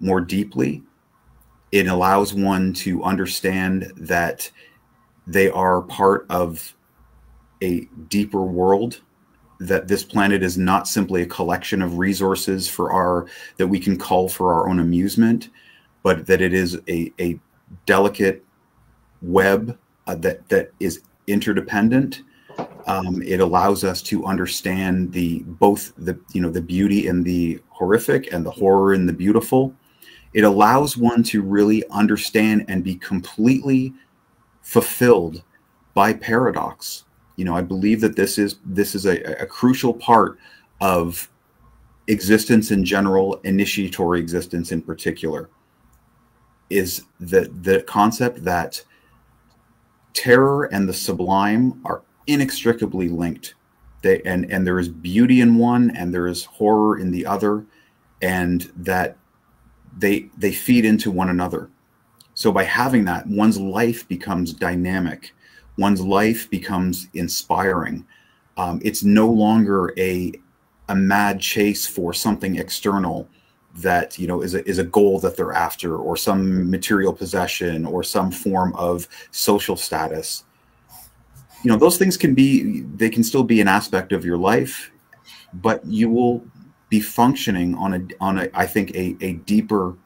more deeply. It allows one to understand that they are part of a deeper world that this planet is not simply a collection of resources for our that we can call for our own amusement but that it is a, a delicate web uh, that that is interdependent. Um, it allows us to understand the both the you know the beauty and the horrific and the horror and the beautiful. It allows one to really understand and be completely fulfilled by paradox. You know, I believe that this is this is a, a crucial part of existence in general, initiatory existence in particular, is the the concept that terror and the sublime are inextricably linked. They, and and there is beauty in one and there is horror in the other, and that they they feed into one another. So by having that, one's life becomes dynamic, one's life becomes inspiring. Um, it's no longer a a mad chase for something external that you know is a, is a goal that they're after or some material possession or some form of social status. You know those things can be they can still be an aspect of your life but you will be functioning on a on a i think a, a deeper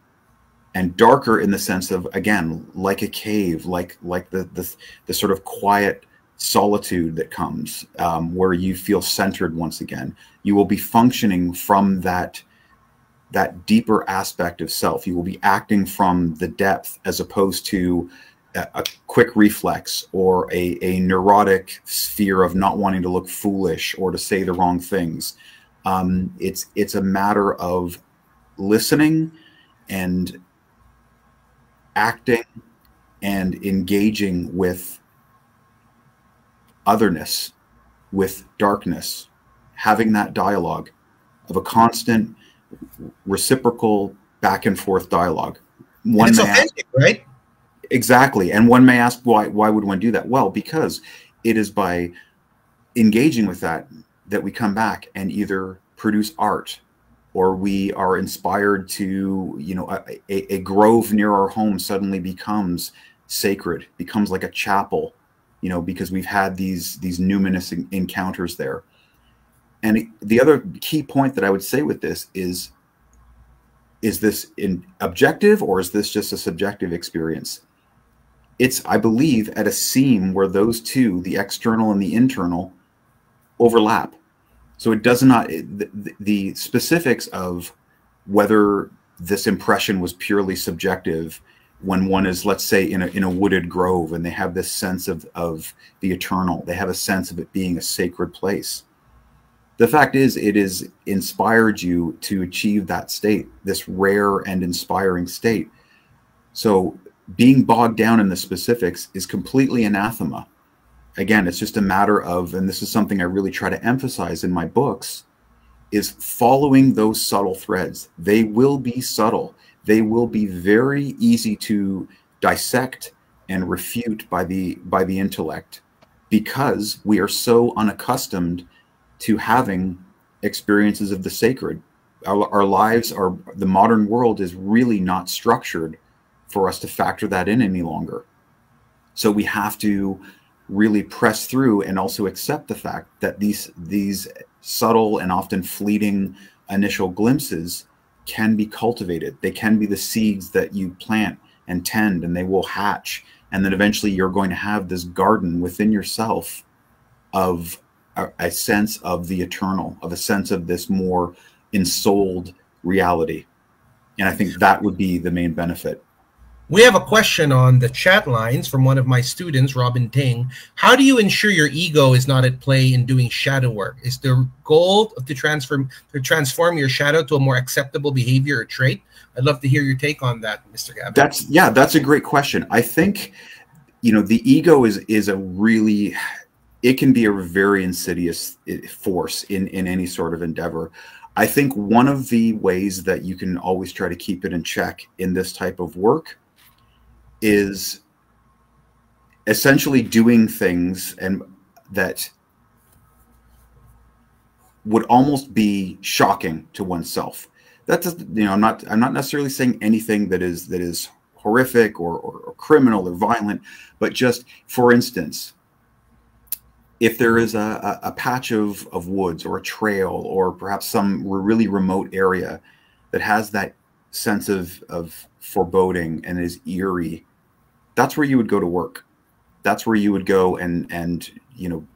and darker in the sense of again like a cave like like the the, the sort of quiet solitude that comes um, where you feel centered once again. You will be functioning from that that deeper aspect of self. You will be acting from the depth as opposed to a, a quick reflex or a, a neurotic sphere of not wanting to look foolish or to say the wrong things. Um, it's it's a matter of listening and acting and engaging with otherness, with darkness, having that dialogue of a constant reciprocal back and forth dialogue. One it's authentic, ask, right? Exactly. And one may ask why why would one do that? Well, because it is by engaging with that that we come back and either produce art or we are inspired to you know a, a, a, grove near our home suddenly becomes sacred becomes like a chapel you know because we've had these these numinous encounters there and the other key point that i would say with this is is this in objective or is this just a subjective experience it's i believe at a seam where those two the external and the internal overlap so it does not, the, the specifics of whether this impression was purely subjective when one is, let's say, in a, in a wooded grove and they have this sense of, of the eternal, they have a sense of it being a sacred place. The fact is, it has inspired you to achieve that state, this rare and inspiring state. So being bogged down in the specifics is completely anathema again, it's just a matter of, and this is something I really try to emphasize in my books, is following those subtle threads. They will be subtle. They will be very easy to dissect and refute by the by the intellect because we are so unaccustomed to having experiences of the sacred. Our, our lives are the modern world is really not structured for us to factor that in any longer. So we have to really press through and also accept the fact that these these subtle and often fleeting initial glimpses can be cultivated. They can be the seeds that you plant and tend and they will hatch and then eventually you're going to have this garden within yourself of a, a sense of the eternal, of a sense of this more ensouled reality. And I think that would be the main benefit. We have a question on the chat lines from one of my students, Robin Ting. How do you ensure your ego is not at play in doing shadow work? Is the goal to transform to transform your shadow to a more acceptable behavior or trait? I'd love to hear your take on that, Mr. Gavin. That's yeah, that's a great question. I think you know the ego is is a really it can be a very insidious force in in any sort of endeavor. I think one of the ways that you can always try to keep it in check in this type of work is essentially doing things and that would almost be shocking to oneself. That doesn't, you know, I'm not, I'm not necessarily saying anything that is that is horrific or, or, or criminal or violent, but just for instance, if there is a, a, patch of, of woods or a trail or perhaps some really remote area that has that sense of, of foreboding and is eerie that's where you would go to work. That's where you would go and and you know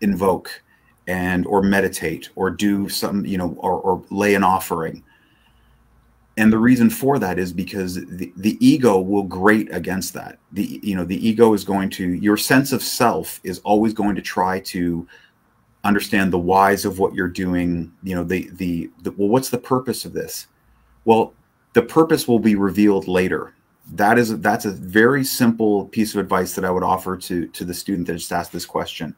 invoke and or meditate or do some you know or, or lay an offering. And the reason for that is because the, the ego will grate against that. The you know the ego is going to your sense of self is always going to try to understand the whys of what you're doing. You know the the, the well, what's the purpose of this? Well, the purpose will be revealed later that is that's a very simple piece of advice that I would offer to to the student that just asked this question.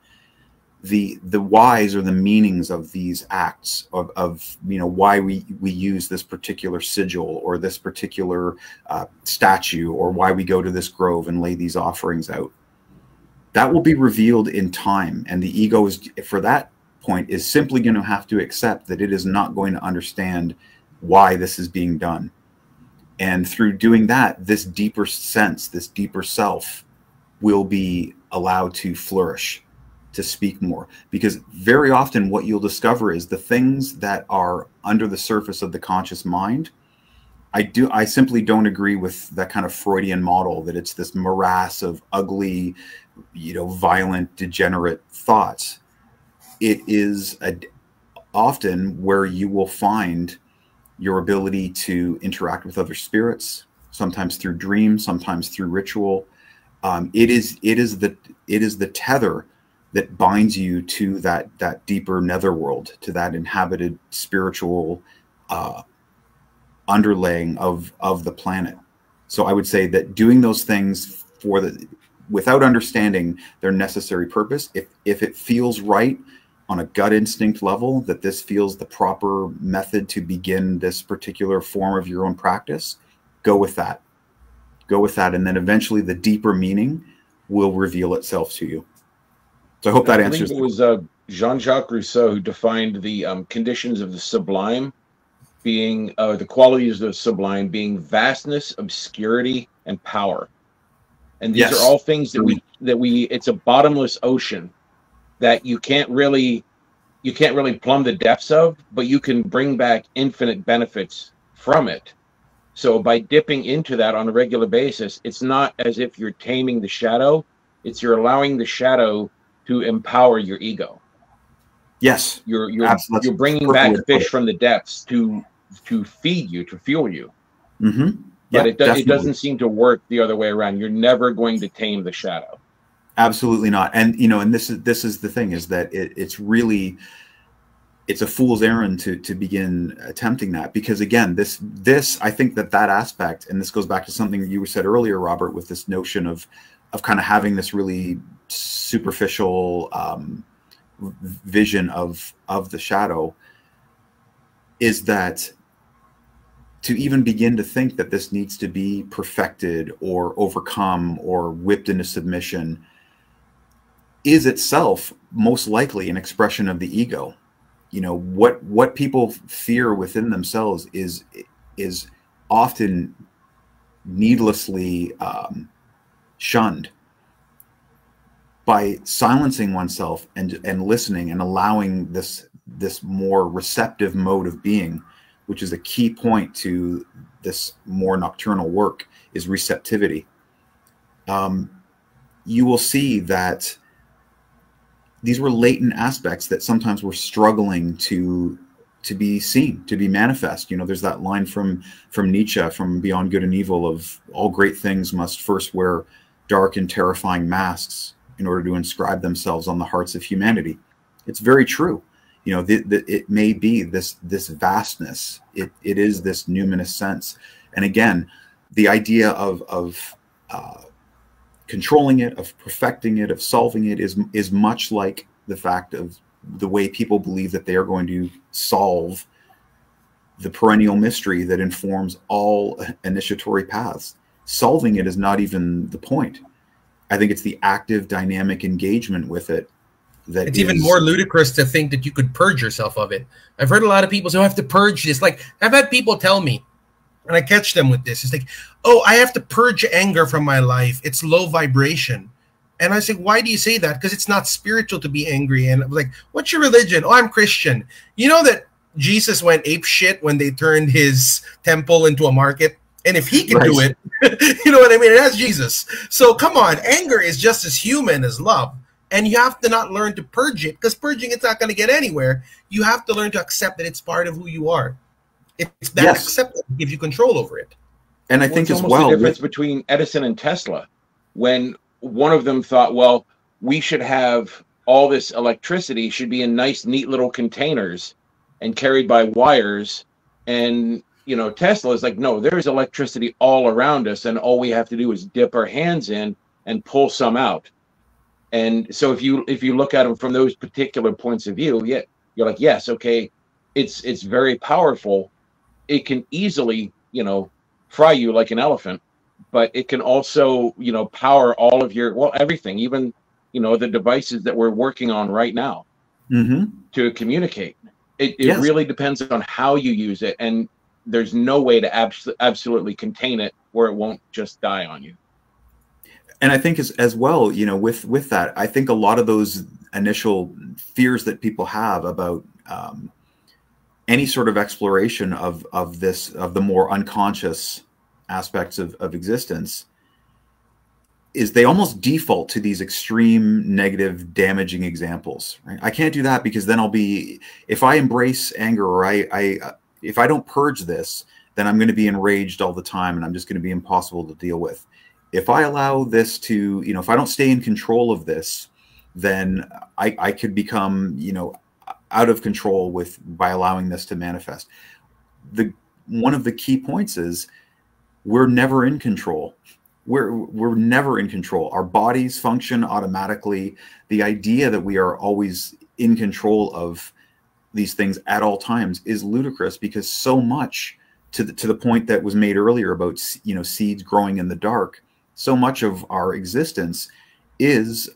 The the whys or the meanings of these acts of, of you know why we we use this particular sigil or this particular uh, statue or why we go to this grove and lay these offerings out. That will be revealed in time, and the ego is for that point is simply going to have to accept that it is not going to understand why this is being done. And through doing that, this deeper sense, this deeper self will be allowed to flourish, to speak more. Because very often, what you'll discover is the things that are under the surface of the conscious mind. I do. I simply don't agree with that kind of Freudian model that it's this morass of ugly, you know, violent, degenerate thoughts. It is a, often where you will find your ability to interact with other spirits, sometimes through dreams, sometimes through ritual. Um, it is it is the it is the tether that binds you to that that deeper netherworld, to that inhabited spiritual uh, underlaying of of the planet. So I would say that doing those things for the without understanding their necessary purpose, if if it feels right on a gut instinct level that this feels the proper method to begin this particular form of your own practice, go with that. Go with that. And then eventually the deeper meaning will reveal itself to you. So I hope that I answers. It was uh, Jean Jacques Rousseau who defined the um, conditions of the sublime being, uh, the qualities of the sublime being vastness, obscurity, and power. And these Yes. are all things that we, that we, it's a bottomless ocean that you can't really you can't really plumb the depths of but you can bring back infinite benefits from it so by dipping into that on a regular basis it's not as if you're taming the shadow it's you're allowing the shadow to empower your ego. Yes. you're you're, Absolutely. you're bringing back way to put fish from the depths to to feed you to fuel you. Mm-hmm. but it, do, it doesn't seem to work the other way around. You're never going to tame the shadow. Absolutely not. And you know and this is this is the thing is that it, it's really it's a fool's errand to to begin attempting that. Because again this this i think that that aspect and this goes back to something you said earlier robert with this notion of of kind of having this really superficial um, vision of of the shadow is that to even begin to think that this needs to be perfected or overcome or whipped into submission is itself most likely an expression of the ego. You know what what people fear within themselves is is often needlessly um, shunned by silencing oneself and and listening and allowing this this more receptive mode of being which is a key point to this more nocturnal work is receptivity. Um, you will see that these were latent aspects that sometimes were struggling to to be seen to be manifest. You know there's that line from from nietzsche from beyond good and evil of all great things must first wear dark and terrifying masks in order to inscribe themselves on the hearts of humanity. It's very true. You know the, the, it may be this this vastness. It, it is this numinous sense. And again the idea of of uh, controlling it of perfecting it of solving it is is much like the fact of the way people believe that they are going to solve the perennial mystery that informs all initiatory paths solving it is not even the point i think it's the active dynamic engagement with it that It's even more ludicrous to think that you could purge yourself of it. I've heard a lot of people say, "Oh, I have to purge this." Like I've had people tell me, and I catch them with this. It's like, "Oh, I have to purge anger from my life. It's low vibration." And I say, "Why do you say that?" Because it's not spiritual to be angry. And I'm like, "What's your religion?" "Oh, I'm Christian." You know that Jesus went ape shit when they turned his temple into a market. And if he can do it, you know what I mean? That's Jesus. So come on, anger is just as human as love and you have to not learn to purge it because purging it's not going to get anywhere you have to learn to accept that it's part of who you are it's that Yes. acceptance that gives you control over it and i Well, think it's as almost well the difference with- between Edison and Tesla, when one of them thought, well, we should have all this electricity should be in nice, neat little containers and carried by wires. And you know, Tesla is like, no, there's electricity all around us, and all we have to do is dip our hands in and pull some out. And so if you if you look at them from those particular points of view, yeah, you're like, yes, okay, it's it's very powerful. It can easily, you know, fry you like an elephant, but it can also, you know, power all of your well everything, even you know the devices that we're working on right now Mhm. to communicate. It, it Yes. really depends on how you use it, and there's no way to abs- absolutely contain it where it won't just die on you. And i think as, as well you know with with that i think a lot of those initial fears that people have about um, any sort of exploration of of this of the more unconscious aspects of, of existence is they almost default to these extreme negative damaging examples right? I can't do that because then i'll be if i embrace anger or i i if i don't purge this then i'm going to be enraged all the time and i'm just going to be impossible to deal with. If i allow this to you know if i don't stay in control of this then i i could become you know out of control with by allowing this to manifest. The one of the key points is we're never in control. We're we're never in control. Our bodies function automatically. The idea that we are always in control of these things at all times is ludicrous because so much to the to the point that was made earlier about you know seeds growing in the dark so much of our existence is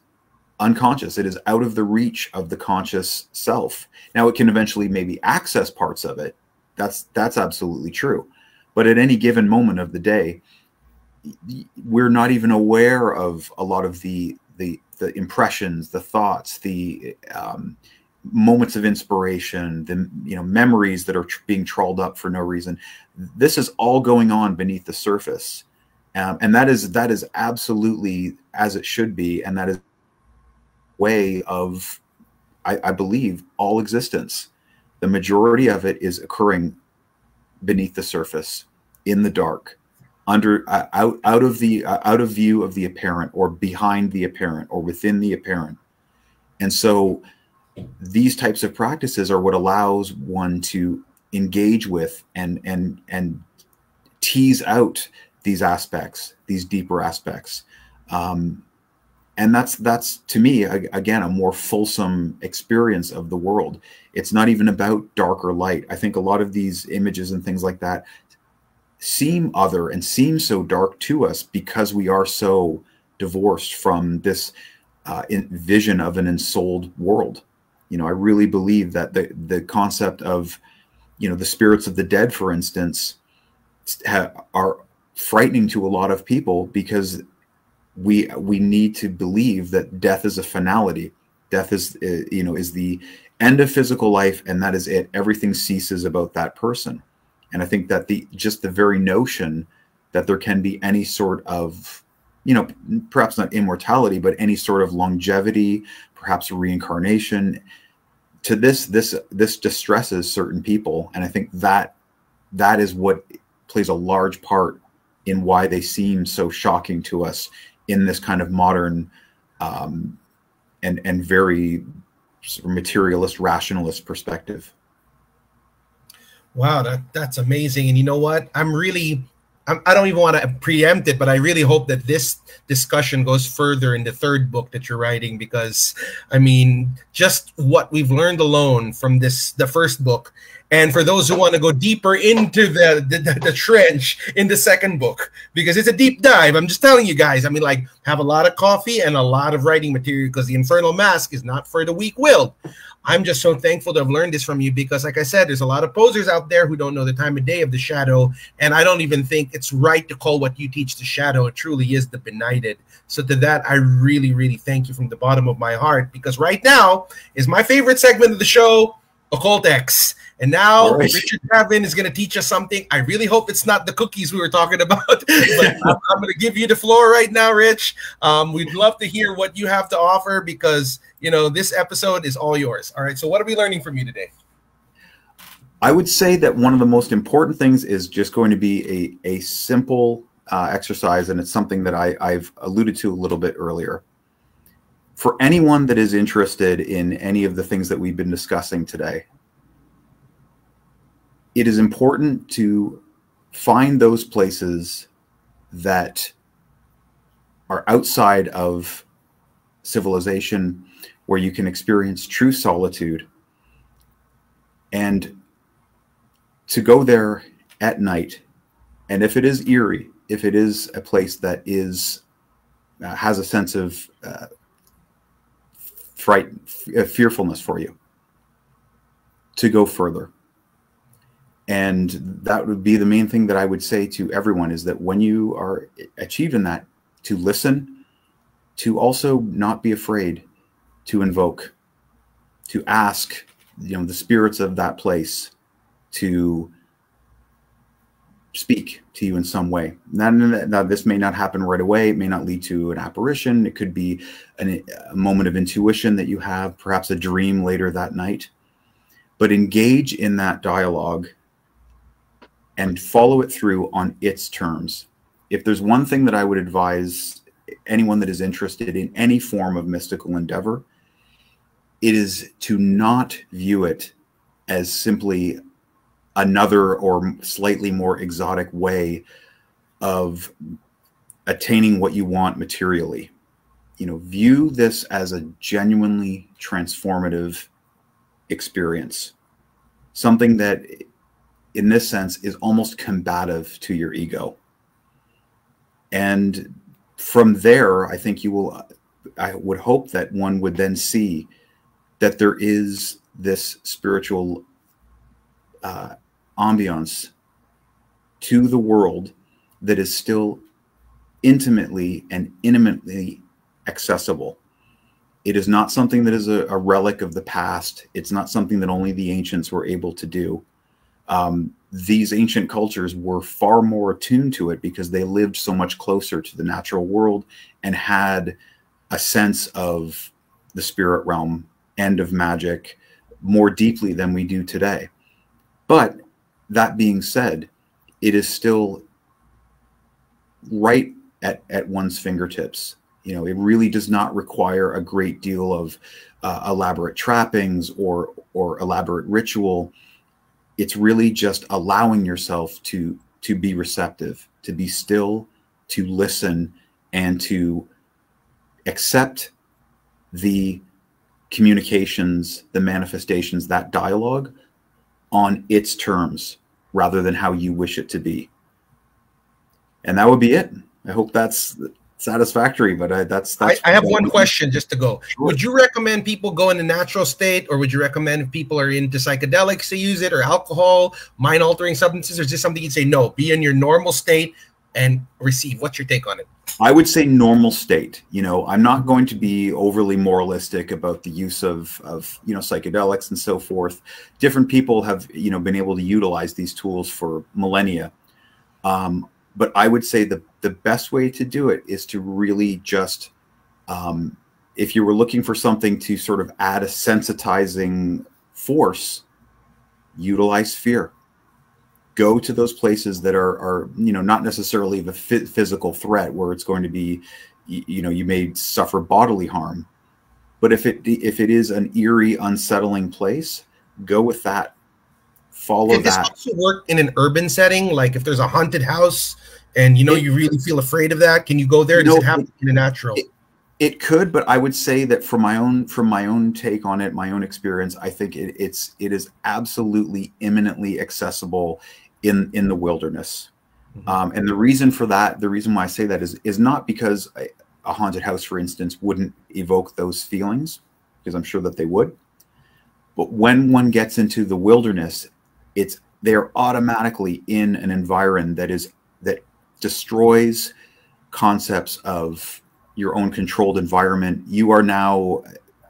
unconscious. It is out of the reach of the conscious self. Now it can eventually maybe access parts of it. That's that's absolutely true. But at any given moment of the day we're not even aware of a lot of the the the impressions, the thoughts, the um, moments of inspiration, the you know memories that are tr being trawled up for no reason. This is all going on beneath the surface, um, and that is that is absolutely as it should be, and that is way of I, I believe all existence. The majority of it is occurring beneath the surface in the dark under uh, out out of the uh, out of view of the apparent or behind the apparent or within the apparent and so these types of practices are what allows one to engage with and and and tease out these aspects these deeper aspects. Um, and that's that's to me again a more fulsome experience of the world. It's not even about dark or light. I think a lot of these images and things like that seem other and seem so dark to us because we are so divorced from this uh, vision of an ensouled world. You know, I really believe that the the concept of, you know, the spirits of the dead, for instance, are frightening to a lot of people because we we need to believe that death is a finality. Death is, uh, you know, is the end of physical life, and that is it. Everything ceases about that person. And I think that the just the very notion that there can be any sort of, you know, perhaps not immortality, but any sort of longevity, perhaps reincarnation, to this this this distresses certain people, and I think that that is what plays a large part in why they seem so shocking to us in this kind of modern um, and and very materialist rationalist perspective. Wow, that that's amazing. And you know what? I'm really I do not even want to preempt it, but I really hope that this discussion goes further in the third book that you're writing because I mean, just what we've learned alone from this the first book and for those who want to go deeper into the, the, the, trench in the second book, because it's a deep dive. I'm just telling you guys. I mean, like, have a lot of coffee and a lot of writing material because the Infernal Masque is not for the weak-willed. I'm just so thankful to have learned this from you because, like I said, there's a lot of posers out there who don't know the time of day of the shadow, and I don't even think it's right to call what you teach the shadow. It truly is the benighted. So to that, I really, really thank you from the bottom of my heart because right now is my favorite segment of the show, Occult X. And now right. Richard Gavin is going to teach us something. I really hope it's not the cookies we were talking about, but I'm, I'm going to give you the floor right now, Rich. Um, we'd love to hear what you have to offer because you know this episode is all yours. All right. So what are we learning from you today? I would say that one of the most important things is just going to be a a simple uh, exercise, and it's something that I, I've alluded to a little bit earlier. For anyone that is interested in any of the things that we've been discussing today, it is important to find those places that are outside of civilization where you can experience true solitude. And to go there at night and if it is eerie if it is a place that is uh, has a sense of uh, fright uh, fearfulness for you to go further and that would be the main thing that I would say to everyone is that when you are achieving that, to listen, to also not be afraid to invoke, to ask, you know, the spirits of that place to speak to you in some way. Now, now, this may not happen right away. It may not lead to an apparition. It could be an, a moment of intuition that you have, perhaps a dream later that night. But engage in that dialogue and follow it through on its terms. If there's one thing that I would advise anyone that is interested in any form of mystical endeavor, it is to not view it as simply another or slightly more exotic way of attaining what you want materially. You know, view this as a genuinely transformative experience, something that in this sense is almost combative to your ego. And from there, I think you will, I would hope that one would then see that there is this spiritual uh, ambiance to the world that is still intimately and intimately accessible. It is not something that is a, a relic of the past. It's not something that only the ancients were able to do um, these ancient cultures were far more attuned to it because they lived so much closer to the natural world and had a sense of the spirit realm and of magic more deeply than we do today. But that being said, it is still right at, at one's fingertips. You know, it really does not require a great deal of uh, elaborate trappings or or elaborate ritual it's really just allowing yourself to to be receptive to be still to listen and to accept the communications the manifestations that dialogue on its terms rather than how you wish it to be. And that would be it. I hope that's satisfactory but I, that's, that's I, I have one question just to go. Sure. would you recommend people go in the natural state or would you recommend if people are into psychedelics to use it or alcohol mind altering substances or is this something you'd say no be in your normal state and receive what's your take on it? I would say normal state. You know i'm not going to be overly moralistic about the use of of you know psychedelics and so forth. Different people have you know been able to utilize these tools for millennia. Um, but I would say the the best way to do it is to really just um, if you were looking for something to sort of add a sensitizing force, utilize fear. Go to those places that are are you know not necessarily the physical threat where it's going to be you know you may suffer bodily harm, but if it if it is an eerie, unsettling place, go with that follow Can that. This also work in an urban setting, like if there's a haunted house and you know it, you really feel afraid of that. Can you go there? Does no, it happen in a natural? It, it, could, but I would say that from my own from my own take on it, my own experience, I think it, it's it is absolutely imminently accessible in in the wilderness. Mm-hmm. Um, and the reason for that, the reason why I say that is is not because a, a haunted house, for instance, wouldn't evoke those feelings, because I'm sure that they would. But when one gets into the wilderness it's they're automatically in an environment that is that destroys concepts of your own controlled environment. You are now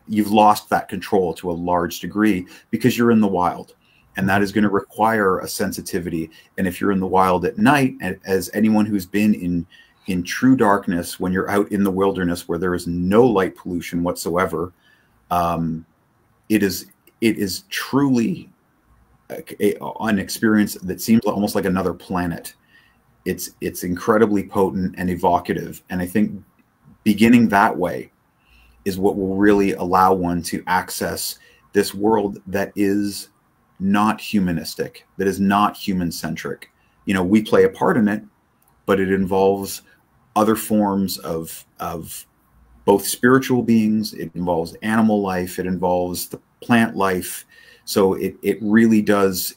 you've lost that control to a large degree because you're in the wild and that is going to require a sensitivity. And if you're in the wild at night as anyone who's been in in true darkness when you're out in the wilderness where there is no light pollution whatsoever um, it is it is truly a, an experience that seems almost like another planet. It's it's incredibly potent and evocative, and I think beginning that way is what will really allow one to access this world that is not humanistic, that is not human centric. You know, we play a part in it, but it involves other forms of of both spiritual beings. It involves animal life. It involves the plant life so it, it really does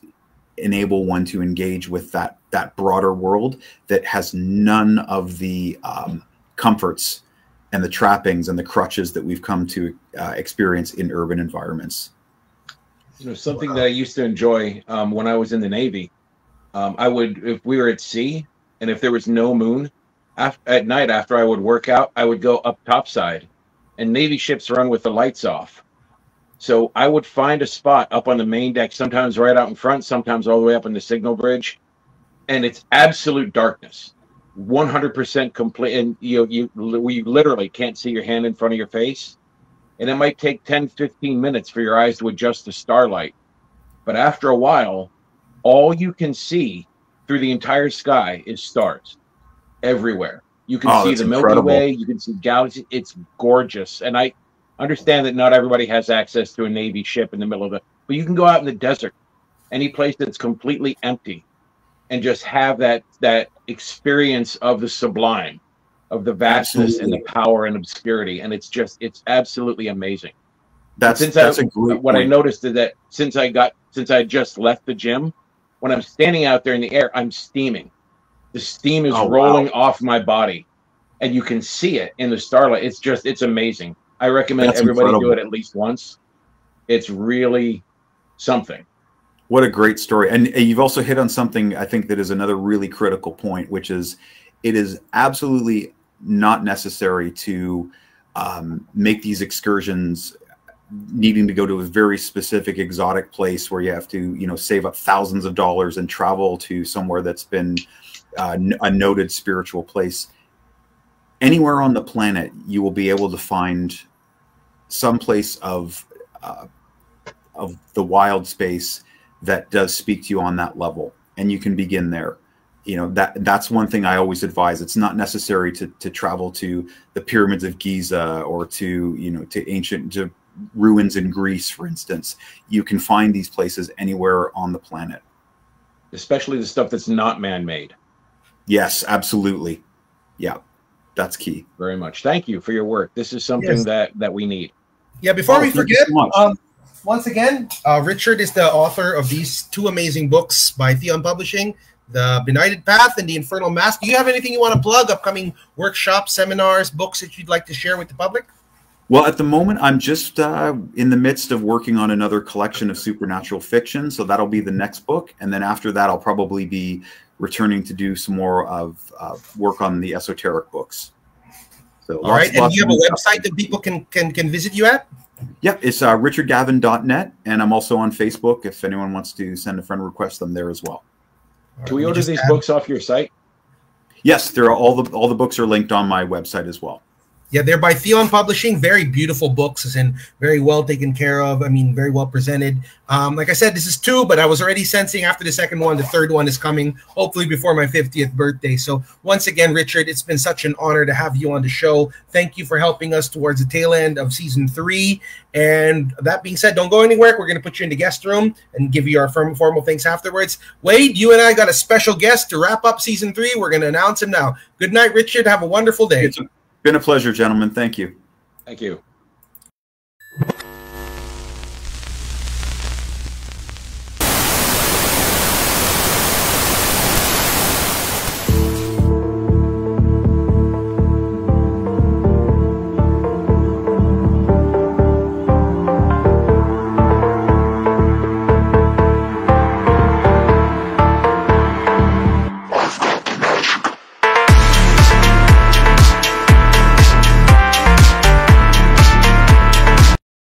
enable one to engage with that that broader world that has none of the um, comforts and the trappings and the crutches that we've come to uh, experience in urban environments. You know, something that I used to enjoy um, when I was in the Navy. Um, I would, if we were at sea, and if there was no moon, af- at night after I would work out, I would go up topside, and Navy ships run with the lights off. So I would find a spot up on the main deck, sometimes right out in front, sometimes all the way up on the signal bridge, and it's absolute darkness, 100% complete, and you you we literally can't see your hand in front of your face, and it might take 10, 15 minutes for your eyes to adjust to starlight, but after a while, all you can see through the entire sky is stars everywhere. You can Oh, see the Milky incredible. Way, you can see galaxies. It's gorgeous, and I understand that not everybody has access to a Navy ship in the middle of the, but you can go out in the desert, any place that's completely empty, and just have that that experience of the sublime, of the vastness and the power and obscurity, and it's just it's absolutely amazing. That's since that's I, a great what I noticed is that since I got since I just left the gym, when I'm standing out there in the air, I'm steaming. The steam is Oh, wow. rolling off my body, and you can see it in the starlight. It's just it's amazing. I recommend That's everybody do it at least once. It's really something. What a great story. And uh, you've also hit on something I think that is another really critical point, which is it is absolutely not necessary to um, make these excursions needing to go to a very specific exotic place where you have to, you know, save up thousands of dollars and travel to somewhere that's been uh, a noted spiritual place. Anywhere on the planet, you will be able to find some place of uh, of the wild space that does speak to you on that level and you can begin there you know that that's one thing i always advise it's not necessary to to travel to the pyramids of giza or to you know to ancient to ruins in greece for instance you can find these places anywhere on the planet Especially the stuff that's not man-made. yes absolutely yeah that's key Very much. Thank you for your work. This is something Yes. that that we need. Yeah, before Oh, we forget, so um, once again, uh, Richard is the author of these two amazing books by Theion Publishing, The Benighted Path and The Infernal Masque. Do you have anything you want to plug? Upcoming workshops, seminars, books that you'd like to share with the public? Well, at the moment, I'm just uh, in the midst of working on another collection of supernatural fiction. So that'll be the next book. And then after that, I'll probably be returning to do some more of uh, work on the esoteric books. So All right. And you have a website that people can can can visit you at? Yeah, it's uh, richardgavin.net. And I'm also on Facebook. If anyone wants to send a friend request, I'm there as well. Can we order these add- books off your site? Yes, there are all the all the books are linked on my website as well. Yeah, they're by Theion Publishing. Very beautiful books and very well taken care of. I mean, very well presented. Um, like I said, this is two, but I was already sensing after the second one, the third one is coming, hopefully before my 50th birthday. So once again, Richard, it's been such an honor to have you on the show. Thank you for helping us towards the tail end of season three. And that being said, don't go anywhere. We're going to put you in the guest room and give you our firm, formal thanks afterwards. Wade, you and I got a special guest to wrap up season three. We're going to announce him now. Good night, Richard. Have a wonderful day. Been a pleasure, gentlemen. Thank you. Thank you.